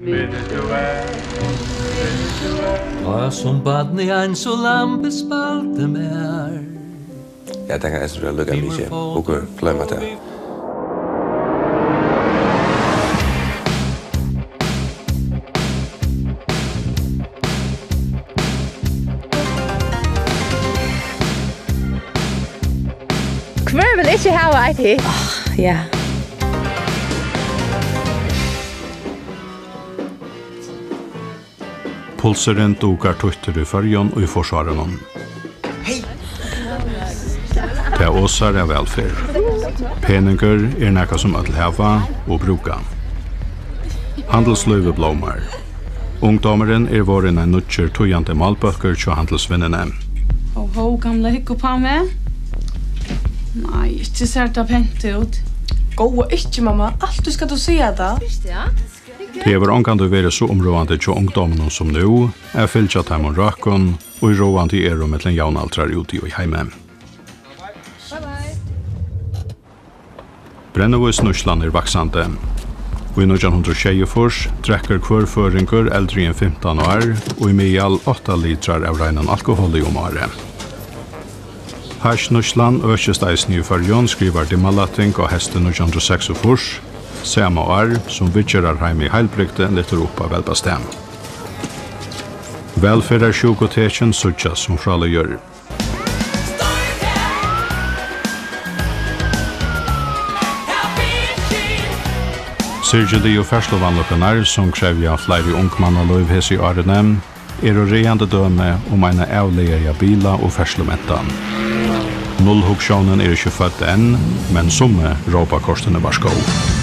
Minnes du er, minnes du er Og som badne ein så lampe spalte mer Jeg tenker jeg skulle lukke mye, og glemme det. Hver vil ikke hava eit hit? Åh, ja. Pulseren dukar tøytter i fyrjon og i forsvarenon. Hei! Det er åsar er velferd. Peninger er nekka som at leva og bruka. Handelsløyve blomar. Ungdomeren er våren en nutjer tøyante malbøkker til handelsvinnene. Ho ho, gamle hikko på meg. Nei, ikke ser det pent ut. Gå ikke, mamma. Alt du skal du se da. Visst, ja. Det er ångan du være så områdande til ungdomen som nu, er fylkja dem og røkken, og i råan til er om etlen jaunaltrar ute i heime. Brennevøs Nussland er vaksande. Og i 1924 drekker hver føringer eldre enn 15 år, og i meial 8 litrar av regnen alkohol i omare. Hash Nussland økjes eisen i fyrjon skriver til Malating og hesten 1926, samme år som vittjarar heim i heilbrykte letter opp av velbastem. Velferdarsjukoteken suttja som fralle gjør. Syrgjelig og ferslovanlokanar som krevja flere ungmann og løyvhes i årene, er og reande døme om eina avleia bila og ferslomentan. Nullhuksjonen er ikke født enn, men somme råpa korsene var skov.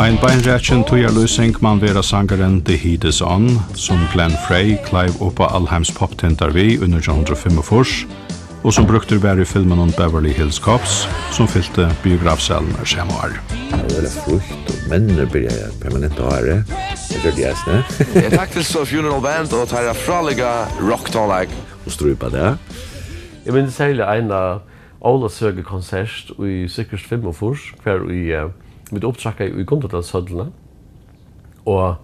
Ein beinrætjen tujarløsing man vera sangaren The Heat Is On, som Glenn Frey kleiv oppa Alheims poptentar vi under 1945, og som brukter vær i filmen om Beverly Hills Cops, som fyllte biografsalen av samme år. Det var frukt, og mennene blir jeg permanent å høre. Det gjør de jæsne. Det er faktisk så funeral band, og tar jeg fralega rocktalag. Og strupa det. Jeg minns særlig en av Ola Søge konsert i sikkert 45, hver i Uh, mitt upptrakka i Gundadalshödlene. Og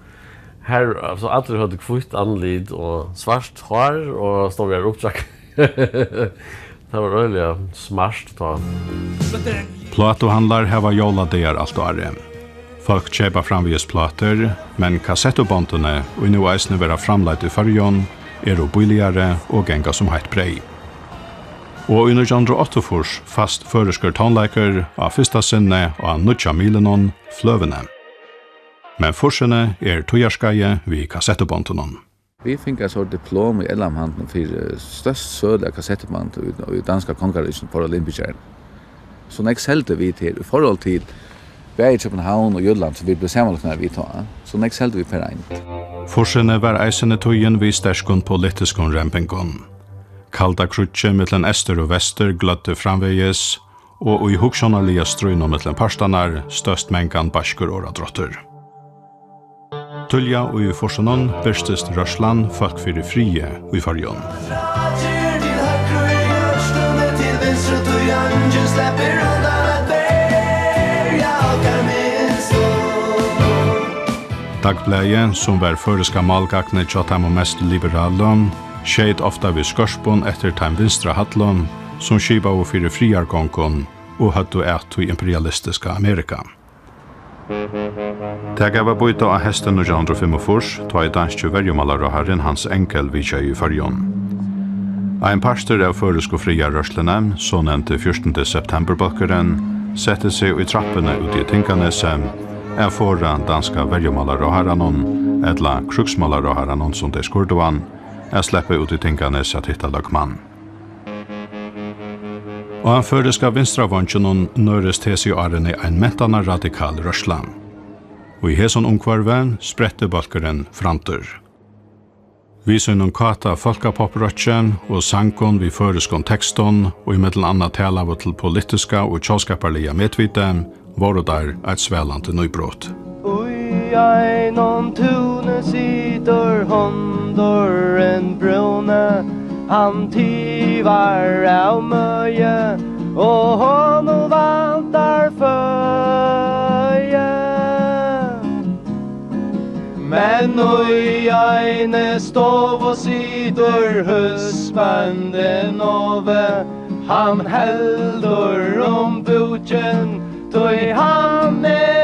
her, altså, alle hadde kvitt anlid og svart hår, og stod vi her opptrakka. det var øyelig smart da. Platohandlar heva jóladegar alt året. Folk kjepa framvis plater, men kassettobåndene, og nu eisne vera framleit i fyrjon, er og billigare og genga som heit brei og i 1908 fast føresker tonleikar av fyrsta sinne av nutja milenon fløvene. Men forsene er tøyarskaje vi kassettebåndenon. Vi fikk altså diplom i Ellamhanden for størst søle kassettebånd i danska kongarrisen for Olympiskjæren. Så nek selte vi til, i forhold til Bär i København og Jylland, så vi ble sammanlagt vi tar. Så nek selte vi per ein. Forsene var eisende tøyen vi sterskon politiskon rempingon. Kalda krutje mittlen ester og vester gløtte framveges, og i hugsonalia strøyna mittlen parstanar størst mengan baskur og radrotter. Tulja og i forsunan bestest Røsland folk fyrir frie og i farjon. Dagbleie, som var føreska malgakne tjata mest liberalen, skjeit ofta við skørspun etter taim vinstra hatlon, som skipa og fyrir friargongon og høttu eit i imperialistiska Amerika. Det gav er bøyta av hesten 1945, ta i danske verjumalar og herren hans enkel vidtja i fyrjon. Ein parster av føresko fria rørslene, så nevnte 14. septemberbøkkeren, sette seg i trappene ut i Tinkanese, er foran danska verjumalar og herren, etla kruksmalar og herren som de skurdoan, Jeg slipper ut i tinganes at hitta løgmann. Og han føreska vinstravåndsen og nøres tesi årene ein mentana radikal rørsland. Og i heson omkvarven sprette balkeren framtur. Vi sønn kata folkapopprøtjen og sankon vi føreskon tekston og i mittel anna tala til politiska og tjåskaparlige medvite, vore der et svelande nøybrott ei non tune sitter hondor en brune Han tivar av møje Og honom vantar føje Men oi eine stov og sidur husbanden ove Han heldur om buken Tøy han er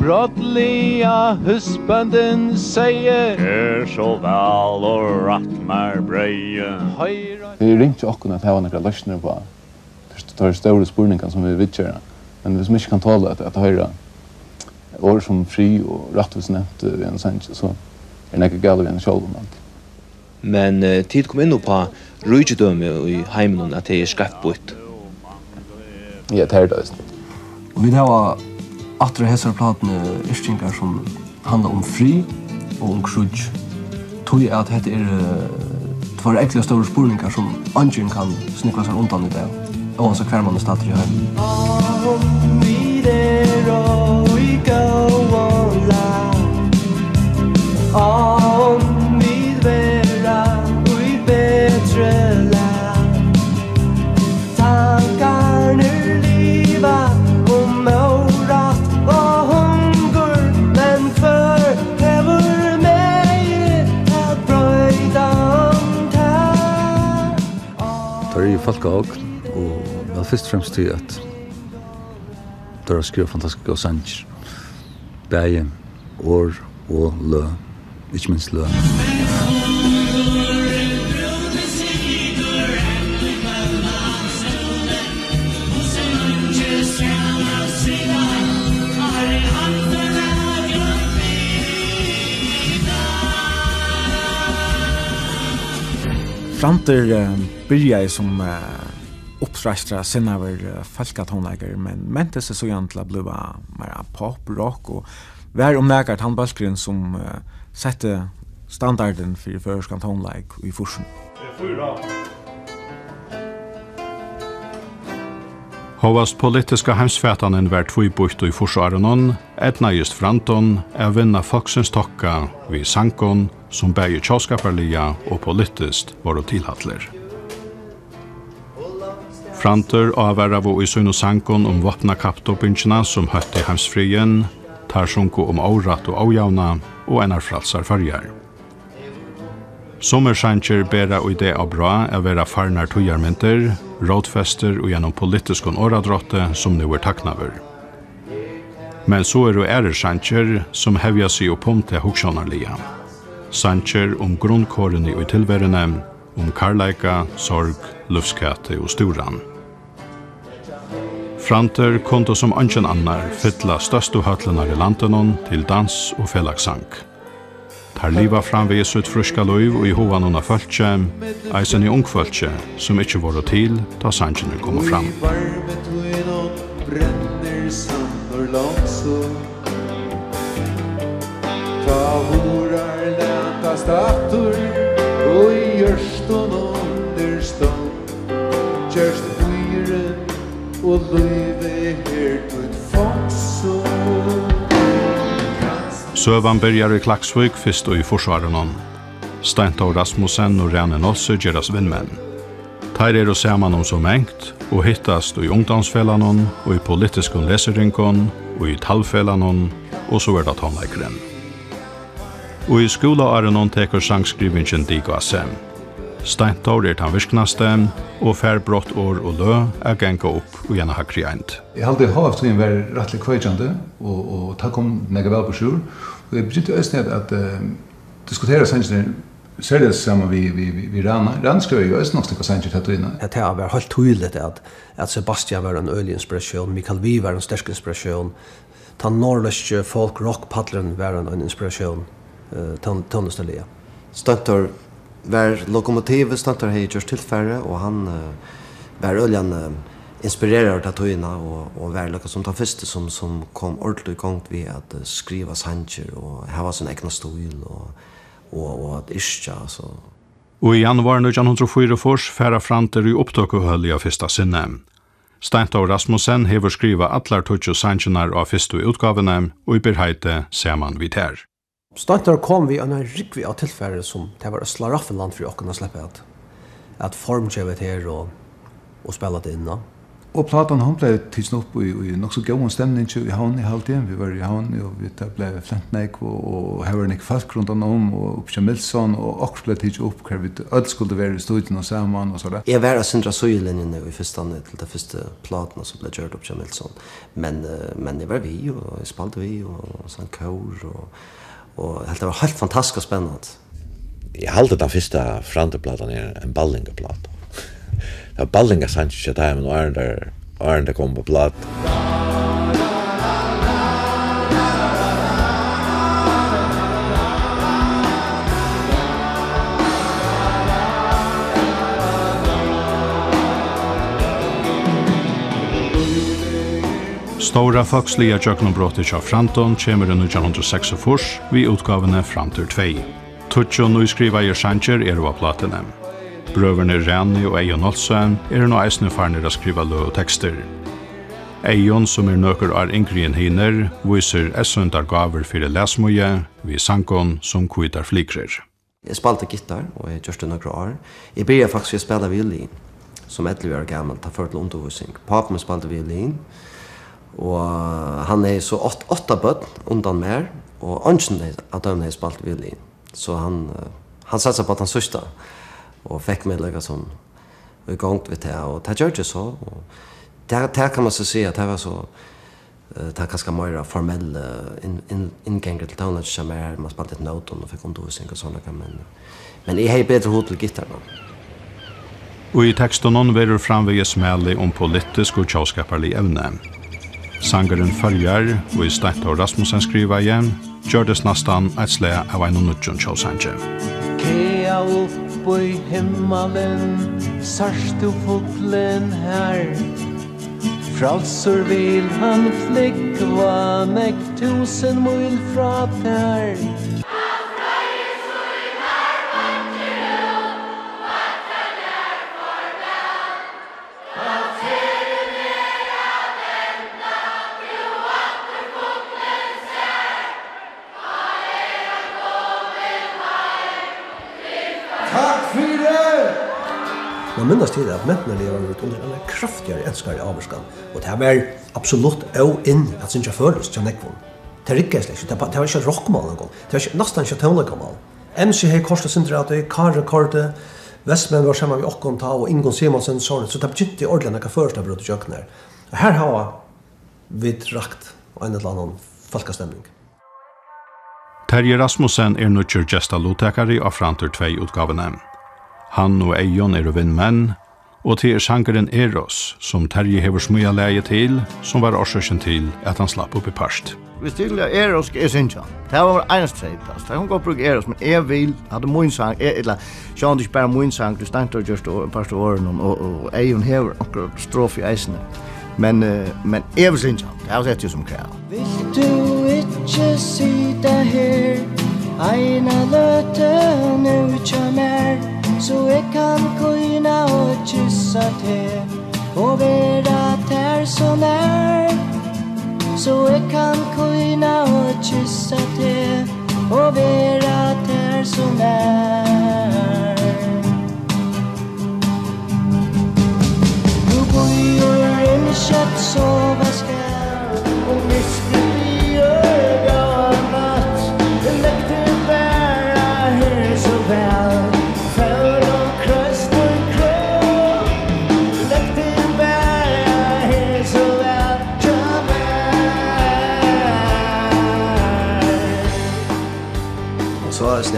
brottliga husbanden säger Er så väl och rätt mer breje Vi ringt ju också att ha några lösningar på Det är stora spurningar som vi vittjär Men hvis vi inte kan tala att, att höra år som fri och rättvis nämnt vid en sändning så är det inte gärna vid en själv Men uh, tid kom in på rujtidöme i heimen att det är skapt Ja, det är det. Vi har Atra hessar platene yrkingar som handla om fri og om krudj. Tui at hette er tvar ekliga store spurningar som angin kan snikla seg undan i det. Og hans hver man er stater i heim. Om vi der og vi go on land. Om gogn, og vel først og fremst til at det er skrivet fantastisk og sanger. Bæge, år og lø, ikke minst lø. Framter eh, byrja som uh, uppdragstra sinna över uh, folkatonläger men mente sig så gärna till att bli mer pop, rock och var om näkar tandbalskrin som uh, sette standarden för förskan tonläg i forsen. Hovast politiska hemsfätanen var tvojbukt i forsvarenon, etna just franton, er vinna folksens tokka vi sankon, som bægir tjåskaparlia og politist var og tilhattler. Framtur avverra vo i sunn og sankon om vapna kaptopinjina som høtti heimsfrien, tar sunko om avratt og avjauna og einar fralsar farjar. Sommer sanker bera og idé av bra er vera farnar tujarmynter, rådfester og gjennom politiskon åradrotte som nu er taknaver. Men så er det ære sanker som hevja seg og om til hoksjonarlia. Sanker om grunnkårene i tilværende, om karlæka, sorg, luftskate og sturan. Framtør konto som ønsken annar fylla størstu høtlenar i landenon til dans og felagssang. Tar liva framvis ut fruska loiv og i hovan unna fölkje, eisen i ungfölkje, som ikkje våre til ta sangen kommer fram. Vi varmet og brenner Ta horar lata stator og i gjørstånd under stånd og her Søvan byrjar i Klaksvik fyrst og i forsvaren om. Steintor Rasmussen og Rane Nosse gjeras vinnmenn. Teir er og saman om så mengt, og hittast i ungdomsfellanon, og i politiskon leserinkon, og i talfellanon, og så er det tonleikren. Og i skolaaren teker sangskrivingen dig og sem. Steintor er tan virknaste, og fær brott år og lø er genga opp og gjerne hakri eint. Jeg halde i HF-tiden var rettelig kveitjande, og, og ta kom nega vel på sjur, og jeg begynte øyne at, at uh, diskutera sannsynir Særlig sammen vi, vi, vi, vi Rana. Rana skrev jo også nok snakket sannsynlig tatt inne. Det har vært helt tydelig at, at Sebastian var en øyelig inspirasjon, Mikael Vi var en sterk inspirasjon, Ta norrløske folk rockpaddleren var en inspirasjon, uh, til Stantor var lokomotivet stantar hei gjørs tilfære, og han uh, var øljan uh, inspirerar ta tøyna og og var lukka som ta første som som kom ordentlig gongt vi at uh, skriva sanger og hava sin egna stil og og og at ischa så Og i januar 1904 færa fram til i opptøkuhølja fyrsta sinne. Steintor Rasmussen hever skriva atlar tutsi sangenar av fyrstu utgavene og i berheite ser man vi ter. Stantar kom vi en rikvi av tilfære som det var slaraffenland for åkken å slippe at, at formkjøvet her og, og spela det inna. Og platan han blei tidsen opp i, i nok så gøy stemning i havn i halvtiden. Vi var i havn og vi blei flent nek og, og her var nek folk rundt om og oppkjøm Milsson og akkurat blei tidsen opp hver vi öll skulle være i studien og saman og sådär. Jeg var av Sindra Søyelinjen i første til det første platen som ble gjørt oppkjøm Milsson. Men, men jeg var vi og jeg spalte vi og sang kår og og helt det var helt fantastisk og spennende. Jeg hade den første framteplattan er en ballingaplatta. det var ballinga sannsynligt ikke det, men och är där, er är där kom på platt. Stora faksliga jöknombrottet av Franton kommer i 1906 vi utgavene Frantur 2. Tutsjo nyskriva i Sanchez er av platene. Brøverne Rani og Eion Olsen er nå eisne farnir å skriva lø og tekster. Eion, som er nøkker av yngre enn hiner, viser essundar gaver fyrir lesmoje, vi sankon som kvitar flikrer. Jeg spalte gitar, og jeg gjørste nøkker år. Jeg begynte faktisk å spela violin, som 11 år gammel, ta ført til undervisning. Papen spalte violin, og Og han er så åt, åtta bøtt undan mer, og ønsken at han er spalt violin. Så han, han satsa på at han sørste, og fikk meg løyga som i gang til det, og det gjør det så. Og det, det kan man så si at det var så, det er ganske mer formell innganger til tøvnet, som er man spalte et noten og fikk undervisning og sånne, men, men jeg har bedre hod til gitarren. Og i teksten hon verur framvegis mæli om politisk og tjauskaparlig evne. Sangeren følger, og i Steintor Rasmussen skriva igjen, gjørdes nastan et sle av en og nudjon. Kea opp i himmelen, sarstu fotlen her, Fralsur vil han flikva, nek tusen mil fra tær, Jeg minnes til at mentene lever ut under en kraftigere enskare avvarskan, og det var absolutt og inn at synes jeg føles til nekvån. Det rikker jeg slik, det var ikke rockmål en gang, det var ikke nesten ikke tøvnekamål. MC hei korset sindrati, Kare Korte, Vestmenn var sammen med Okkon Ta og Ingon Simonsen, sånn, så det begynte ikke ordentlig nekka først av brød i her. Og her har vi drakt og en eller annen folkestemning. Terje Rasmussen er nødgjør gesta lovtekare av Frantur 2-utgavene. Han og Eion er vinnmenn, og til er sangeren Eros, som Terje hever smøya leie til, som var årsøkjen til at han slapp opp i parst. Vi styrla Eros er sinja. Det var enest Det er hun godt bruke Eros, men jeg vil hadde min sang, jeg, eller sjån det ikke bare min sang, du stengt og gjørst og parst og åren, og, og Eion hever akkurat strof i eisene. Men, men jeg vil sinja. Det var sett jo som krev. Vil du ikke sida her, eina løte nu tja mer, Så jeg kan kunna og kyssa te og vera ter så nær Så jeg kan kunna og kyssa te og vera ter så nær Du bor ju en kött sova skal og mister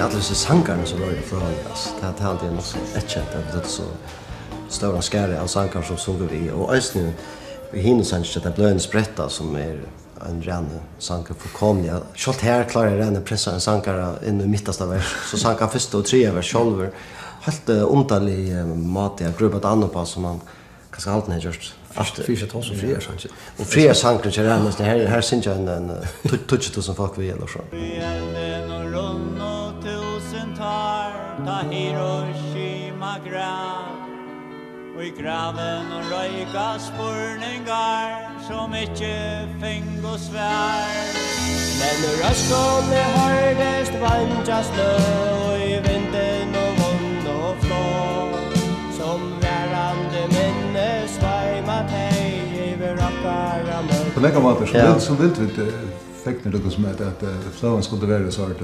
alle disse sangerne som rör från altså. Det er alltid jag något etkjent, det er så stora skære av sangar som sunger vi. Och östningen vi hinner sen at det blev en spretta som er en rann sankar för komliga. her klarer jeg rann pressa en sanger inn i mittaste vers. Så sankar første og tredje vers själver. Helt ontalig mat jag grubbat annet på som man kanskje allt när just Aftur fyrir tón som fyrir. Og fria sanger, er annars her her synes jeg en 20000 folk við eller så ta Hiroshima grav Og i graven røyka spurningar Som ikkje feng og svær Men røskåne hardest vandjast lø Og i vinden og vond og flå Som værande minne sveima teg Iver akkara møtt På lekka så vilt vi ikke fekk nir lukkos med at flåan skulle være så hardt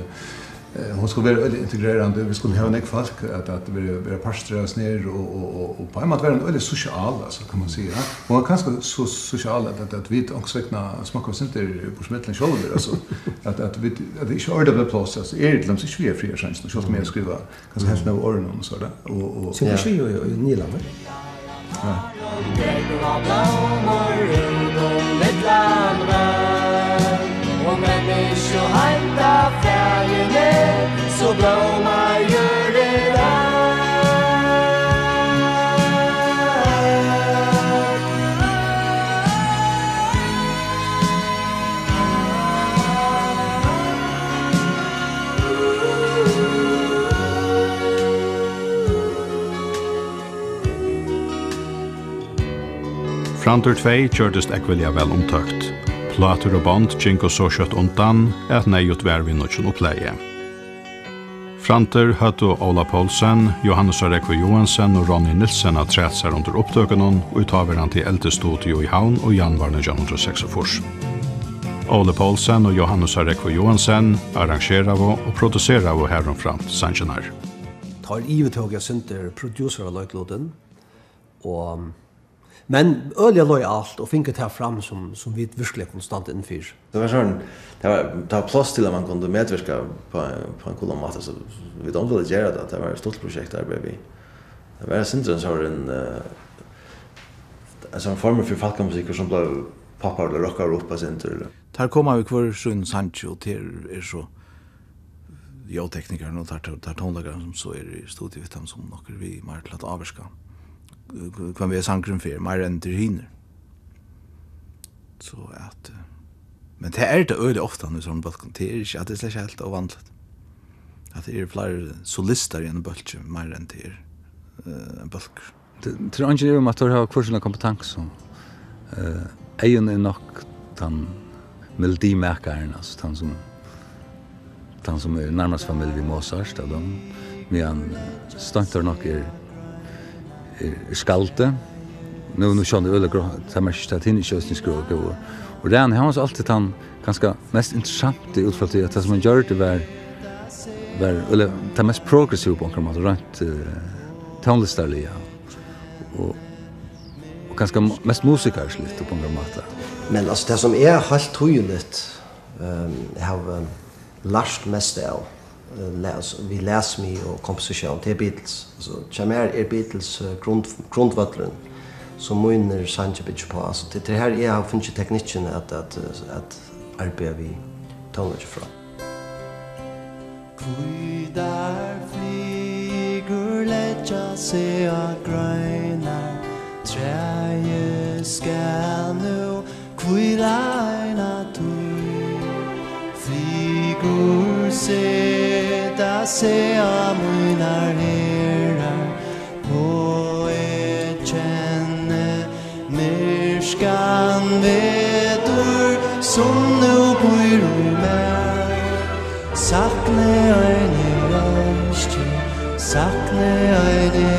hon skulle vara väldigt integrerande. Vi skulle ha en folk att att vi är pastras ner och och och och på en vara väldigt social alltså kan man säga. Hon var ganska så social att att vi också räkna smakar oss inte på smällen shoulder alltså att att vi att det är order the process är det lämns ju fria chans att jag med skriva kanske helst några ord och så där och och så det är ju ju ni. Ja. Og människor hajta färger så bra om jeg gjør det Frantur 2 kjørtist ekvelja vel omtøkt. Plater og band kjink og så kjøtt undan, et neiut utvær vi nødgjøn oppleie. Frantur, høttu Ola Poulsen, Johannes Arekve Johansen og Ronny Nilsen har træt seg under opptøkenen og uttaver han til Eltestudio i Havn og januar 1906. Ole Poulsen og Johannes Arekve Johansen arrangerer og produserer og til Sanchenar. Tar ivetog jeg synte produsere av Løykloden, og Men ölja loj allt och finket här fram som som vi verkligen konstant in fyr. Det var sån det var ta plass till at man kunde medverka på på en kul mat så vi då ville göra det. Det var ett stort projekt där baby. Det var syndrens har en alltså en form för folkmusik som blev pappa eller rockar upp på center. Där kommer vi kvar sjön Sancho till är så jo teknikern och tar tar tonlagar som så är i studiet vid dem som några vi mer till att kvann vi er sangren fyrir, meir enn til hinner. Så at, men det er det øyde ofta han i sånne bølgen, det er ikke, at det er slett helt avvandlet. At det er flere solister i en bølge, meir enn til uh, en bølger. Det er ikke om at du har kvarsilna kompetanser, uh, egen er nok den melodimerkeren, altså den som den som er nærmast familie vi Mozart, av dem, men stantar stunter nok er skalte. Nu nu kör det öle grå. Det man står i sjösn skrå gå. Och den han har alltid han ganska mest intressant utfall till att det som han gör det var var eller det mest progressiva på kan man säga rätt tonlistarliga. Och och ganska mest musikaliskt lite på något sätt. Men alltså det som är helt tydligt ehm har lärt mest av läs vi läs mig och komposition till Beatles. Så Chamer är Beatles grund grundvattlen som minner Sanche Beach på alltså det, det här är har funnit tekniken att att att arbeta vi tonage från Kvidar flygur letja se a grøyna Træje skal nu kvidar na tu Flygur se sea munar herrar på ett känne myrskan vetur som nu bor i sakne ein i sakne ein i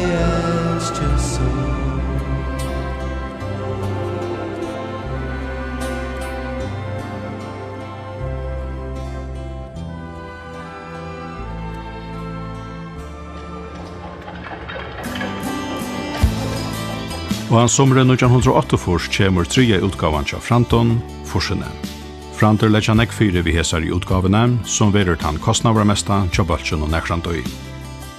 Og han somre 1908 kjemur tria utgavan tja Franton, Forsene. Frantor letja nekk fyre vi hesar i utgavene, som verur tann kostnavarmesta, tja Balsjön og Nekrandøy.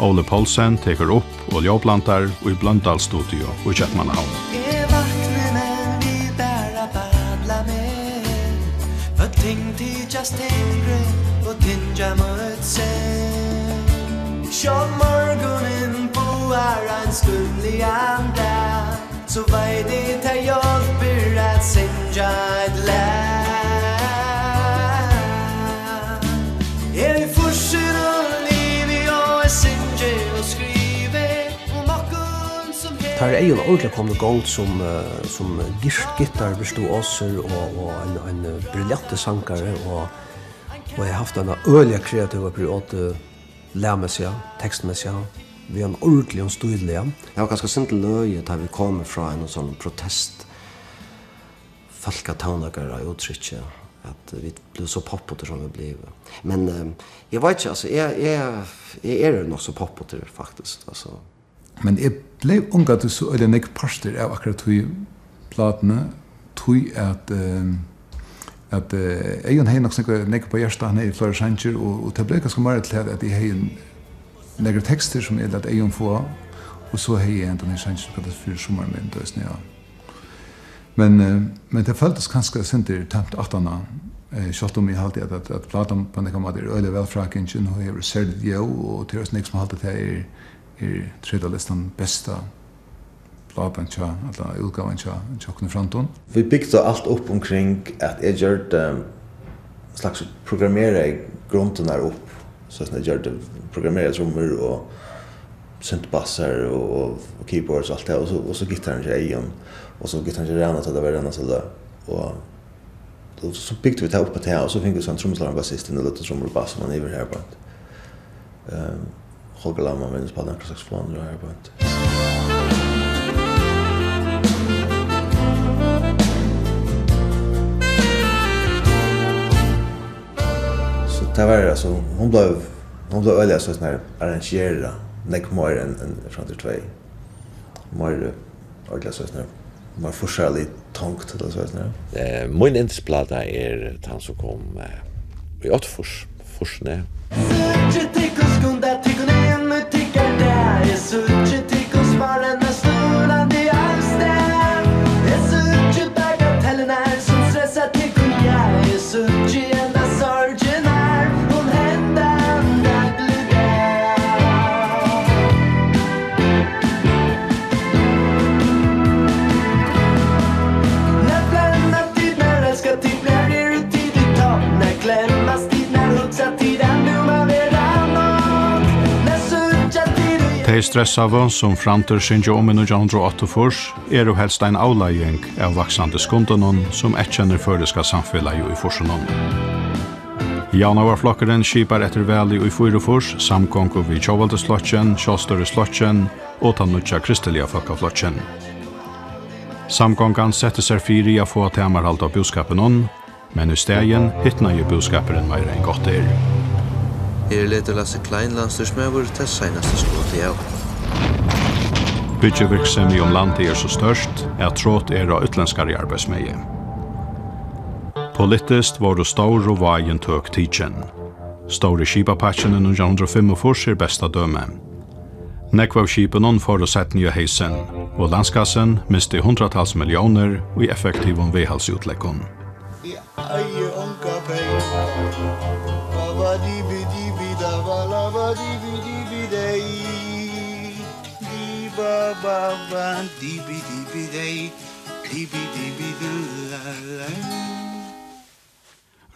Ole Paulsen teker opp og ljåplantar og i Bløndal studio og Kjettmannahavn. Jeg vakner men vi bæra badla med For ting tidja stengre og tinja møtse Sjå morgonen på er en stund Så vei det här jag ber att sända ett lär Är det forsen og liv i og är sinja og skriver Om bakom som helst Tar er jo en ordentlig kommet gång som, uh, som gitarr bestod oss og, og en, en briljante sankare og Og jeg har haft en øyelig kreativ periode, lærmessig, tekstmessig, vi en ordentlig og styrlig. Det var ganske sint løye da vi kom fra en sånn protest falkatavnagare og uttrykje at vi blev så poppet som vi blev. Men um, jag vet inte alltså jag jag jag är er nog så poppet faktiskt alltså. Men jeg blev unga du så eller nek parster av akkurat hur platene, tog at um, at uh, Eion Heinok snakkar nek på hjärsta han er i Flora Sanger og, og det ble ganske mye til at jeg hei nekker tekster som er lett egen få, og så hei jeg enda nir sannsyn på det fyrir sommermynd, og sånn, ja. Men, men det føltes kanskje sinter tamt atana, eh, selv om i alltid at, at, at platan på nekka mat er øyla velfrakingen, og jeg sett særlig jo, og til oss nek som halte det er, er tredje listan besta platan tja, alla utgåvan tja, tja kunne. Vi byggde allt upp omkring at jeg gjør um, slags programmera i grunden där upp så jag gjorde det programmerade trummor och synthbassar och, och, och keyboards och allt det och så, och så gitarren till egen och så gitarren till Rena så det var Rena så där och då så pickade vi det upp på det och så fick vi sån trumslagare basisten och lite trummor och bass man över här på ett. Ehm Holger Lamma minns på den saxofonen och här på ett. det var alltså hon blev hon blev öliga så snär arrangera nek mer än än från det två. Mer öliga så snär. Mer forskjellig tank til det så snär. Eh min intressplata er han som kom i åtfors forsne. Sucht Tei stressave som framtur sinja om i 1908 er jo helst ein avlaging av vaksande skundunnen som etkjenner føreska samfella jo i forsunnen. Janavarflokkeren skipar etter veli i Fyrufors, samkonko vi Tjovaldeslottjen, Tjostore slotjen og Tannutja Kristelia Folkaflottjen. Samkongan setter seg fyri a få temarhalt av buskapen on, men i stegen hittna jo buskaperen meira enn godt er. Her leter Lasse Klein landstyrsmøver til seneste skål i av. Bytjevirksem om landet er så størst, er trådt er av utlenskare arbeidsmeie. Politiskt var det stor og vajen tøk tidsen. Store kipapatjen i 1945 er besta døme. Nekvav kipen on for å sette nye heisen, og landskassen miste hundratals millioner i effektivum vehalsutlekkon. Ja, ja. ba ba di bi di bi dei di bi di bi du la la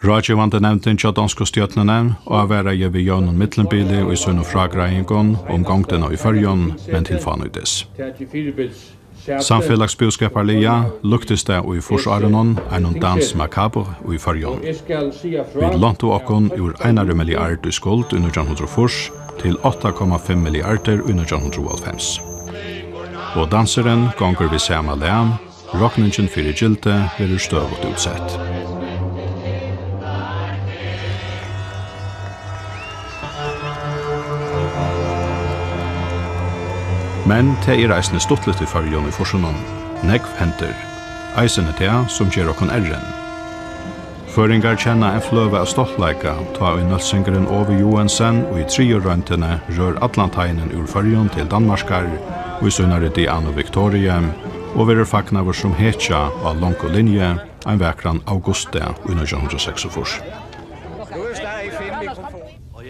Rådgivande nevntin tja dansko stjøtnene og av hver eie vi gjør noen midtlenbili og i sønne og om om og i fyrjon, men til fanuides. Samfélagsbudskapar lia luktes det og i forsarenon er noen dans makabo og i fyrjon. Vi lantu okkon ur 1 milliard i skuld under Jan fors til 8,5 milliarder under 1995 og danseren gonger vi sama leam, rockningen fyrir gilte verur støvut utsett. Men te er eisne stuttlet i fargjón i forsunan. Negv henter. Eisen te som gjer okon erren. Føringar kjenna en fløve av stoltleika, ta i nødsingeren Ove Johansen og i trio røntene rør Atlantheinen ur Førjon til Danmarskar, og i sunnare Diano Victoria, og verur fagnaver som hetja av Lonko Linje, ein vekran Auguste i 1906.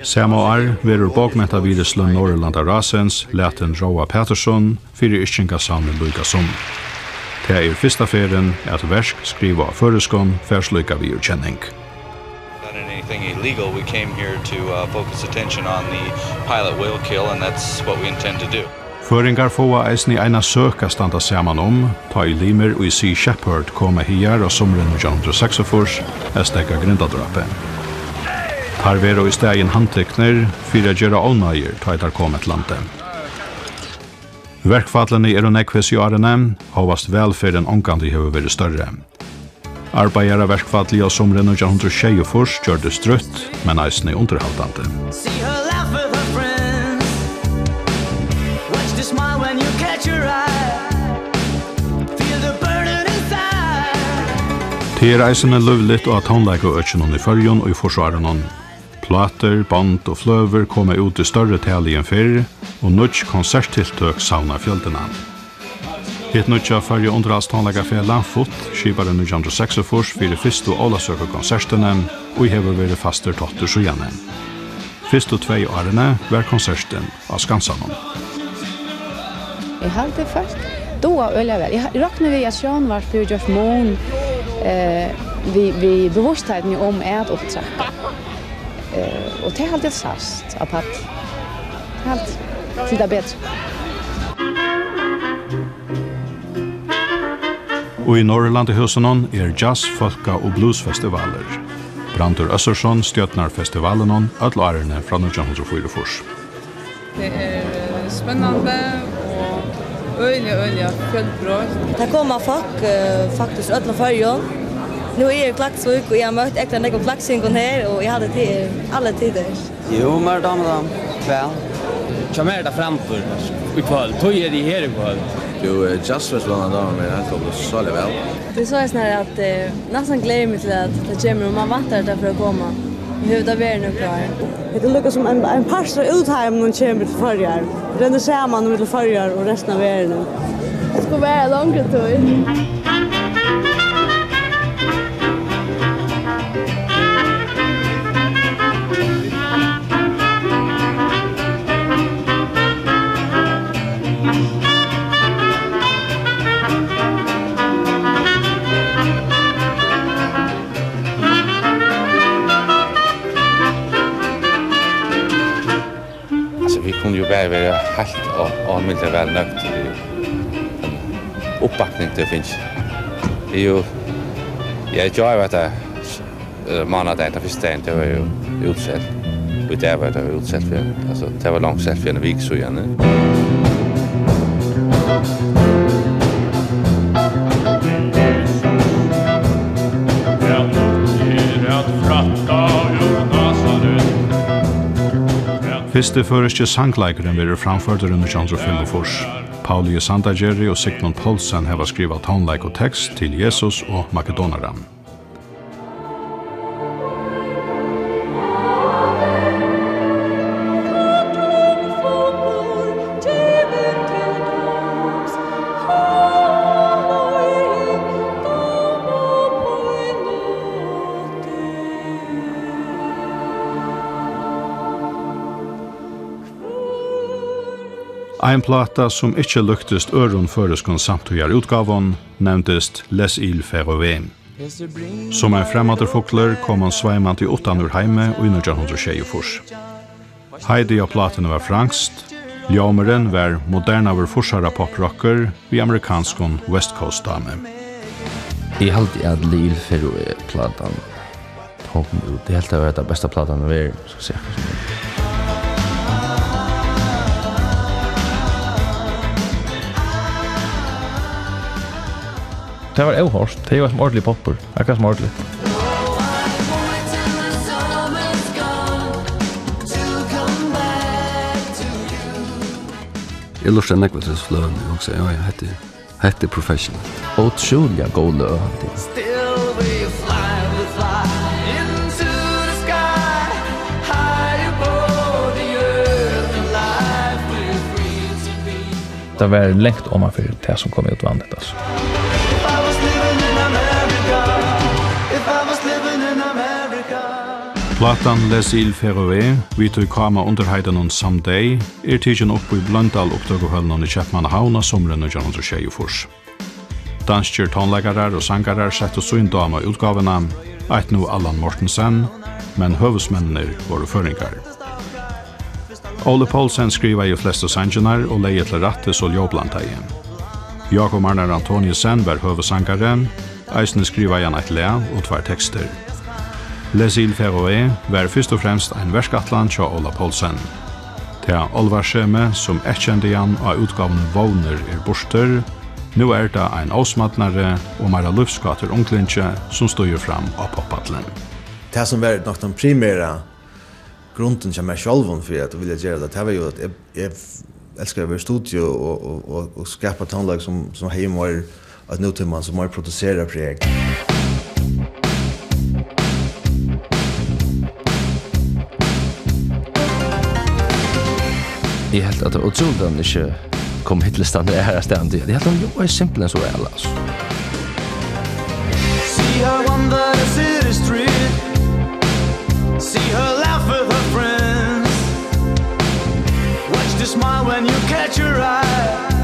Sama år verur bokmenta videslen Norrlanda Rasens, leten Roa Pettersson, fyrir Ischinga Sanne Luikasson. Det er fyrsta ferien at versk skriva av føreskån færslyka vi urkjenning. anything illegal we came here to uh, focus attention on the pilot whale kill and that's what we intend to do. Føringar fåa eisni eina søka standa saman om, ta i limer og i Sea Shepherd koma hier og somren og John Drosexofors, estekka grindadrape. Har vero i stegin handtekner, fyrir a gjerra ånaier ta i tar komet landet. Verkfallene er og nekves i årene, hovast velferden omkant i hever vært større. Arbeider av verkfallet i somren og jahundre tjej og 1924 gjør det strutt, men eisen er underhaltende. See her laugh with her friends Watch the smile when you catch your eye Feel the burden Det er eisen er løvligt og at han leker økjennom i fyrjon og i forsvaren Plater, band og fløver koma ut i større tali enn fyrr, og nudj konserttiltøk sauna fjöldina. Hitt nudja fyrje underhalstanlegafela FUT, skipare 1906 fyrir fyrst og ålasøke konsertene, og hever veri faster totter sjujane. Fyrst og tvei årene var konserten av Skansanon. Jeg halte først, då øyla vel. Jeg rakna vi at Sjøen var fyrir Jørg Moon, eh, vi, vi bevårstheten om et opptrakk. Eh, och det är alltid sast av papp. alltid till det bättre. Og i Norrland i Høsenon er jazz, folka og bluesfestivaler. Brandur Øssersson stjøtnar festivalen on alle årene fra 1944. Det er spennende og øyelig, øyelig fjellbrød. Det kommer folk, faktisk, alle førjon. Nu är jag klaxvik och jag har mött äkta några klaxingon här och jag hade till alla tider. Jo, mer dam damer dam. Kväll. Jag mer där framför i kväll. Tog är det här i kväll. Jo, just för såna damer med att det blir så väl. Det så är snarare att eh, nästan glädjer mig till att det kommer och man väntar där för att komma. Vi Hur det blir nu klar. Det lukkar som en, en parstra ut här om någon kommer till förrjar. Renner samman med förrjar och resten av världen. Det ska vara långt tur. bare være helt og, og mindre vel nøgt oppbakning til finnes. Det er jo, jeg gjør jo at det måneden, den første dagen, det var jo utsett. Og det var det jo utsett for, altså det var langt sett for en vik så gjerne. Musikk Fyrste føreske sangleikeren vil framførtur under 1945. Pauli Sandageri og Sigmund Poulsen har skrivet tonleik og tekst til Jesus og Makedonaram. Ein plata som ikkje luktist øron føreskon samtugjar utgavon, nevntist Les Il Ferrové. Som ein fremmater fokler kom han sveimant i åttan ur heime og innan John fors. Sjejefors. Heidi av platene var frangst, Ljomeren var moderna over forsara poprocker vi amerikanskon West Coast dame. Jeg halde at Lil Ferrové platan kom ut. Jeg helt det var det beste platan vi er, skal jeg si. Det var ohårst. Det var som ordentlig popper. Akkurat som ordentlig. Jeg lurer en nekva til fløen, og sier, ja, jeg heter, heter professional. Og tjulja god lø, Still we fly, we fly into the sky, high above the earth, and life we're free to be. Det var lengt om man fyrir det som kom ut vandet, altså. Platan Les Il Ferroé, vi tog kama underheiden on Someday, er tidsin opp i Blöndal opptøkuhølnen i Kjeppmann Havna somren og Johannes og Fors. Danskjer tonleikarar og sangarar sett og syndama utgavena, eit nu Allan Mortensen, men høvesmennene våre føringar. Ole Paulsen skriva i fleste sangenar og leie til rattes og ljoblantei. Jakob Arnar Antoniusen var høvesangaren, eisne skriva i han eit le og tvær tekster. Lesil Feroe var først og fremst ein verskatlan til Ola Poulsen. Til er Olvarskjeme som etkjende igjen av utgavene Våner er borster, nu er det ein avsmattnare og meira lufskater omklinje som stod fram av poppatlen. Det som var nok den primæra grunden til meg selv for at jeg ville gjøre det, det var jo at jeg, jeg elsker å være i studio og, og, og, og skapa tannlag som, som heimer at nå til man som har produsera preg. Musikk Jeg helt at det er utrolig han ikke kom hittelstand det her stand. Jeg helt han, jo, er simpel enn så vel, altså. See her on the city street See her laugh with her friends Watch the smile when you catch her eye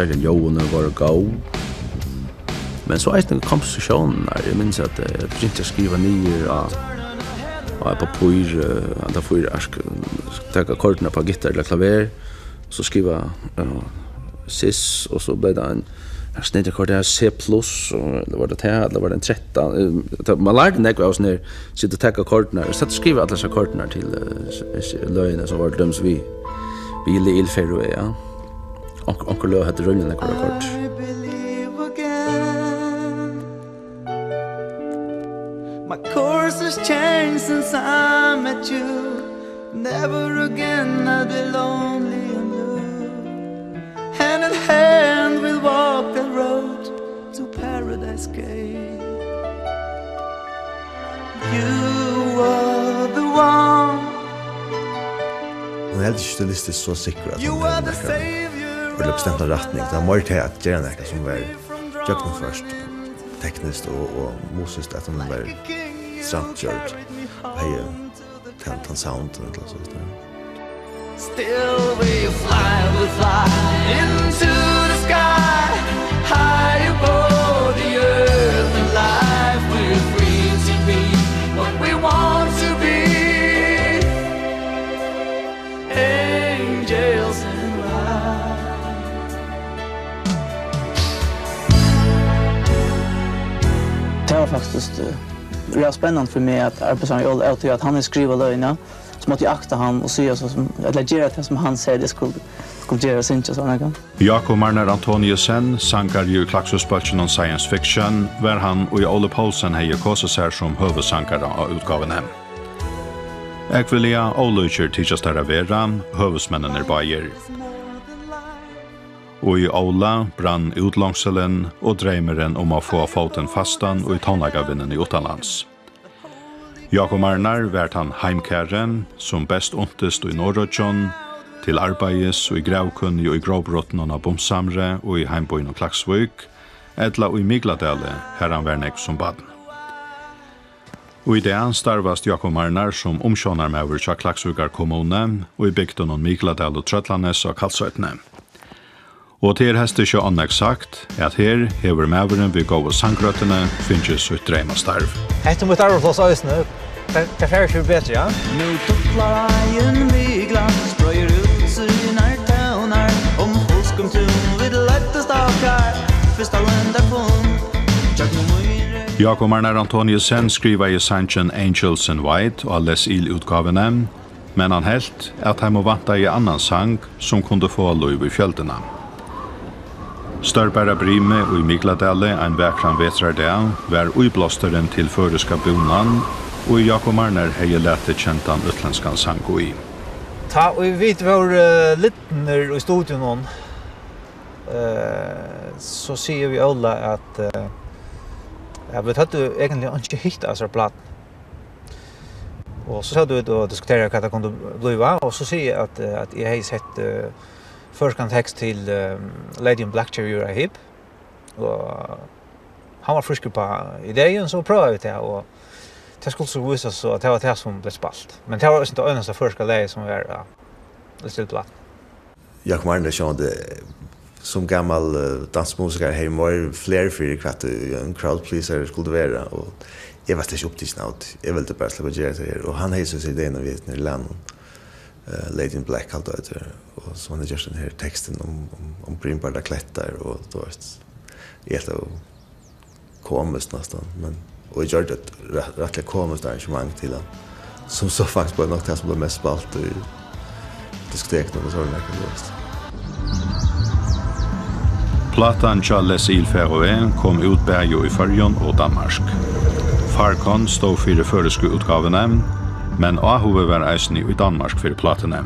særlig ljøvene var gå. Men så eisen kom sessionen der, jeg minns at jeg begynte å skrive nye av av papur, at jeg får jeg skal akkordene på gitter eller klaver, så skriva sis, og så ble det en Jeg snitt jeg kort, jeg C+, og det var det her, det var den 13, man lærte nekva av sånne, sitte og tekka kortene, og sett og skriva alle disse kortene til løyene som var døms vi, vi i Ilferro, ja. Onkel onkel Lø hade rullen nekva akkord. believe again. My course has changed since I met you. Never again I'll be lonely and blue. Hand in hand we'll walk the road to Paradise Gate. You are the one. Hon helt ikke stilistisk så sikker at You hon are er på det bestemte retning. Det er mer til at gjøre noe som var jøkken først, teknisk og, og musisk, at den var stramtkjørt. Og hei, tent han sound og noe sånt. Still we fly, we fly into the sky, high above. faktiskt det är spännande för mig att arbeta i är Elty att han är skriva lögna så måste jag akta han och se så som att lägga det som han säger det skulle skulle göra sin tjänst såna gång. Jakob Marner Antoniusen sankar ju klaxospalchen on science fiction var han och Ole Paulsen hejer kosa sig som huvudsankare av utgaven hem. Ekvelia Olucher teaches där vera, hövsmännen är bajer og i Aula brann utlangselen og dreimeren om å få foten fastan og i tonlagavinnen i utanlands. Jakob Arnar vært han heimkæren, som best ontest i Norrødjon, til arbeides og i gravkunni og i grovbrotten av bomsamre og i heimboin og klaksvøk, etla og i Migladale, her han vernek som baden. Og i det han starvast Jakob Arnar som omkjånar med over Klaksvukar kommune og i bygden om Migladale og Trøtlandes og Kalsøytene. Og til hest ikke annek sagt, at her hever maveren vi gau sangrøttene finnes ut dreima starv. Hette mot Arvfloss Øysene, det fer ikke bedre, ja? Nå tuklar ein mygla, sprøyer ut synar tøvnar, om hoskum tun vid lette stakar, festallen der pun, tjak no møyre. Jakob Arnar Antoniusen skriva i Sanchen Angels and White og Les Il-utgavene, men han helt at han må vanta i annan sang som kunde få lov i fjöldena. Størbæra Brime og i Migladale ein vekran vetrardea var uiblåsteren til føreska bunan og Jakob Marner hei lete kjentan utlenskan sango i. Ta og vi vet var uh, littner i studion uh, så sier vi alle at uh, ja, vi tatt jo egentlig ikke hitt av seg platen og så sa du ut og diskutere hva det kunne bliva og så sier jeg at, at jeg har sett uh, först kontext till um, Lady in Black Cherry Ura Hip. Och han var frisk på idén så prövade vi det och det skulle så visa så att det var det som blev spalt. Men det var inte det enda första som var ja, det stilt platt. Jag kommer inte ihåg det som gammal dansmusiker här var fler för kvart en crowd pleaser skulle det vara och jag var inte upptagen av. Jag ville bara släppa göra det här och han hejsade sig det när vi vet när land uh, Lady in Black allt det och så han just den här texten om om om Brimbarda klättar och då vet det då komiskt nästan men och jag gjorde ett rättligt kommes där som till han som så faktiskt på något som blev mest spalt i diskoteken och sådana kan det vara. Platan Charles Ilferoe kom ut bæjo i Färjön og Danmark. Farkon stod fyrir føresku utgavene, men Ahove var eisen i Danmark fyrir platene.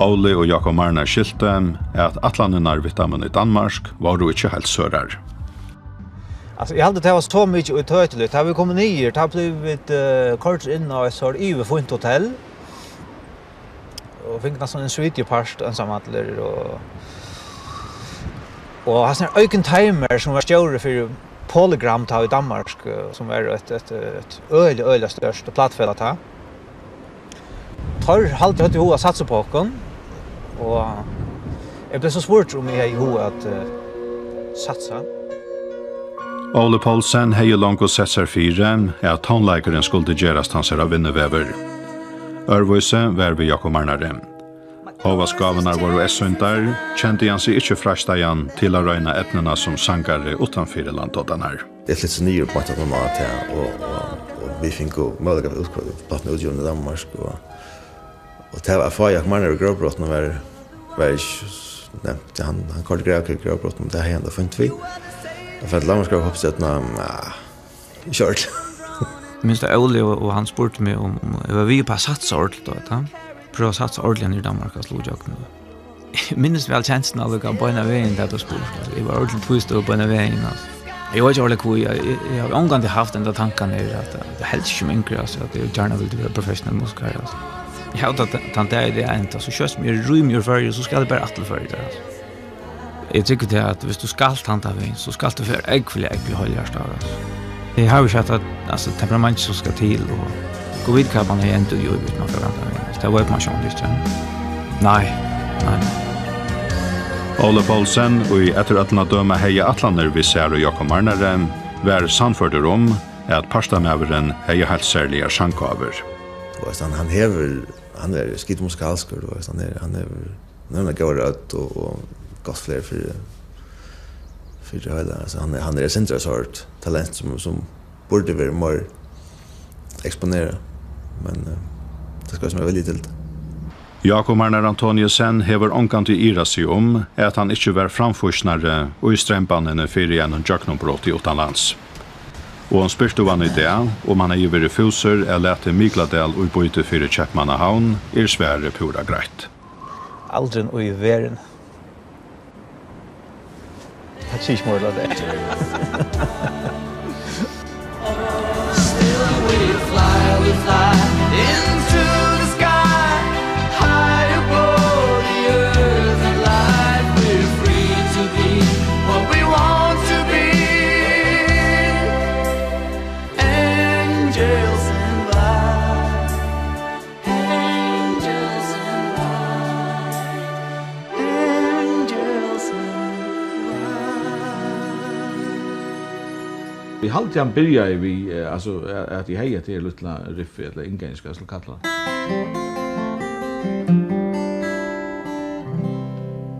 Ole og Jakob Marner skilte at atlanenar vitamin i Danmark var jo ikkje helt sørar. Alltså jag hade det var så mycket och tötligt. Här vi kom ner, här blev ett uh, kort in och så har ju hotell. Och fick nästan en suite i past ensam alla och Och har sån öken timer som var stjåre för Polygram ta i Danmark som är ett ett ett øyelig öle största plattfälla ta tar halvt høyt i hoa satsa på okken, og jeg ble så svårt om jeg i hoa at uh, satsa. Ole Paulsen hei langt og sett seg fire er at tonleikeren skulle gjerast hans her av vinnevever. Ørvøyse var vi Jakob Arnare. Havas gavene var og essuntar, kjente han seg ikke frasta igjen til å røyne etnene som sangare utanfyrir landådene. Det er litt så nye på at man var til, og, og, og vi fikk jo mulighet av utklaget på plattene utgjørende Danmark, og Og det var för jag mannen och grovbrotten var var ikke nevnt. han han kallte kort grejer och men det hände enda funnet vi. Jag fatt långt ska hoppas att nej kört. Minst Ole og han spurte meg om om, över vi på satsa ordentligt då att han pröva satsa ordentligt i Danmark och slog jag nu. Minst vel chansen av lucka på en av veien där då spurt. Jeg var ordentlig pust på en av veien, Jag vet inte ordentligt hur jag, jeg har omgang til haft enda där tanken är att det helst ikke mycket altså, at jeg gjerne vil være professionell musiker, altså. Jeg har tatt den der det er enda, så kjøst mye rym og fyrir, så skal det bare atle fyrir det, altså. Jeg tykker til at hvis du skal tanta veien, så skal du fyrir jeg vil jeg bli holde hjertet, altså. Jeg har jo sett at altså, temperament som skal til, og gå vid hva man ju inte göra utan att förvänta mig. Det var man kände just Nej, nej. Ole Paulsen og i etter at døme heia atlaner vi ser og Jakob Arnare vær sannførder om at parstamæveren heia helt særlige sjankaver. Han hever han är skit musikalsk då så han er han er när han går ut og og gas flere för för det hele så han er han er centrum sort talent som som borde være mer exponera men det ska som är väldigt till Jakob Arnar Antoniusen hever omkant til ira seg om at han ikke var framforsnare og i strempanene fyrir gjennom jøknumbrott i utanlands og han spyrte han i det, og man er i veri fuser er lete Mikladel og bøyte fyrir Kjeppmannahavn, er svære pura greit. Aldrin og i veren. Det er ikke morla det. Still we fly, we fly Jag har alltid byrja i vi altså, at jag heia til lilla riffi, eller ingångska skal kalla.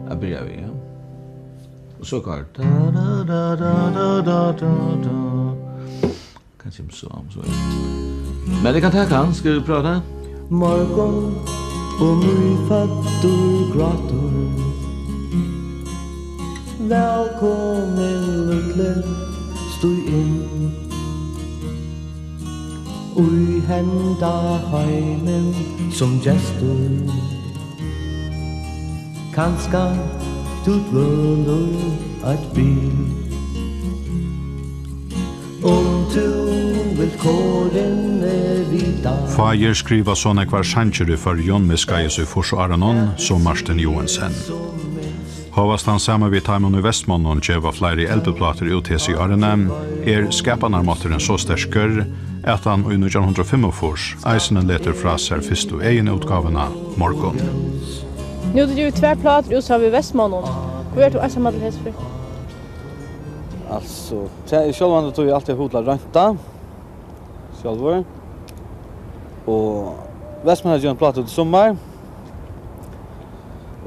Jag byrja vi. Ja. Og så kvar. da da da da da da da. da. Kanskje Kanske så om så. Men det kan ta kan skal vi prata. Morgon och ny fattor gråter. Velkommen, lille stod inn Ui henda heimen som gestur Kanska du blønur at bil. Om du vil kåren er vida Fager skriva sånne kvar sanjer i fyrjon med Skajes i Fors og Aranon som Marsten Johansen. Hovast han saman við Taimon i Vestmann og djeva flere elbeplater ut hese i Arne, er skapanarmateren så sterskur at han i 1945 eisenen leter fra seg fyrst og egen utgavene morgon. Nu er det jo tver plater ut av i Vestmann. Hvor er du eisen med hese for? Altså, jeg selv andre tog alltid hodla rønta, selv Og Vestmann har gjort en plater ut i sommer,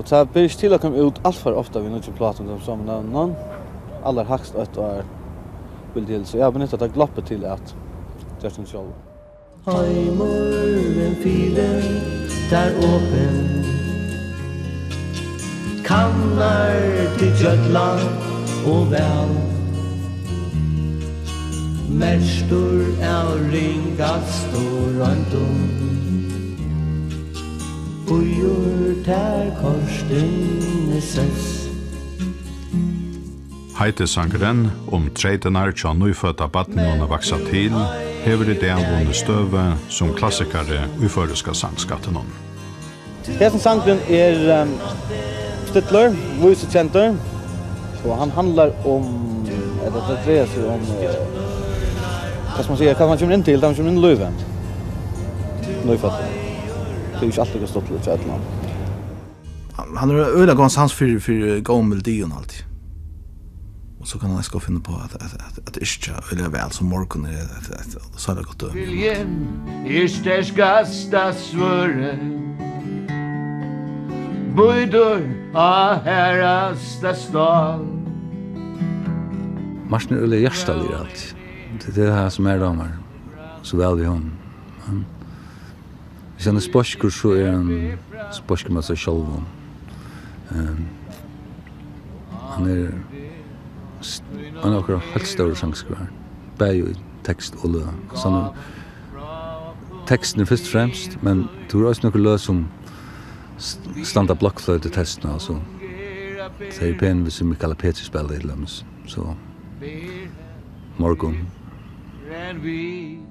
Og så blir ikke til å komme ut alt for ofte vi nå ikke prater om dem som nevnen. Aller hakst et år vil til, så jeg har benyttet å glappe til at Justin Sjolv. Heimuren filer der åpen Kannar til Gjøtland og vel Merstur er ringast og røndum Bujur ter korstene sess Heite sangren om treitenar tja nøyfødda badnene vaksa til, hever i det vunne støve som klassikare i føreska sangskatten om. Hesen sangren er um, Stittler, visekjenter, og han handlar om, eller det dreier seg om, hva skal man sier, hva man kommer inn til, hva man kommer inn i løyven, nøyfødda det är ju alltid stått lite ett namn. Han har öla gång hans för för gammal dion alltid. Och så kan han ska finna på att att att, att ischa eller väl som morgon är att så har gått. Viljen ist es gasta svöre. Bøydur a herrasta stad Marsen er ulle hjertelig alt. Det er det her som er damer. Så vel vi hon. Men Hvis han er spørsker, så er han spørsker med seg selv. Um, han er han er akkurat helt større sangskriver. Bæg i tekst og lø. Så han er teksten er først og fremst, men du har også noen lø som standa blokkfløyde testene, altså. Det er pen hvis Mikael Petri spiller i lømmes. Så, morgon. Morgon.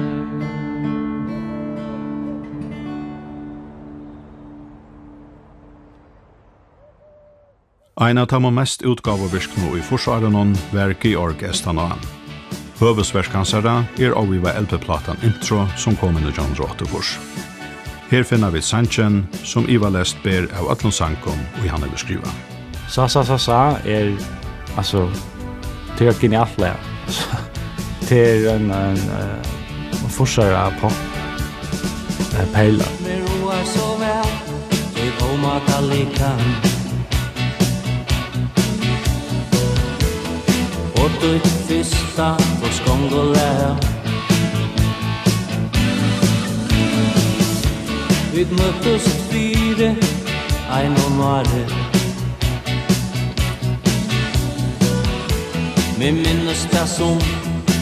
Ein av tamma mest utgavevirkno i forsvarenon var Georg Estanoan. Høvesverskansara er avgiva LP-platan Intro som kom inn i John Rotterfors. Her finner vi Sanchen som Iva lest ber av Atlon Sankom og Janne beskriva. Sa sa sa sa er altså det er genialt lær. Det er en, en, en forsvarer av pop. Peiler. Det roar så vel, det kommer at alle. Og du fyrsta på Skångolär Vi møttes fire Ein og mare. Vi minnes det som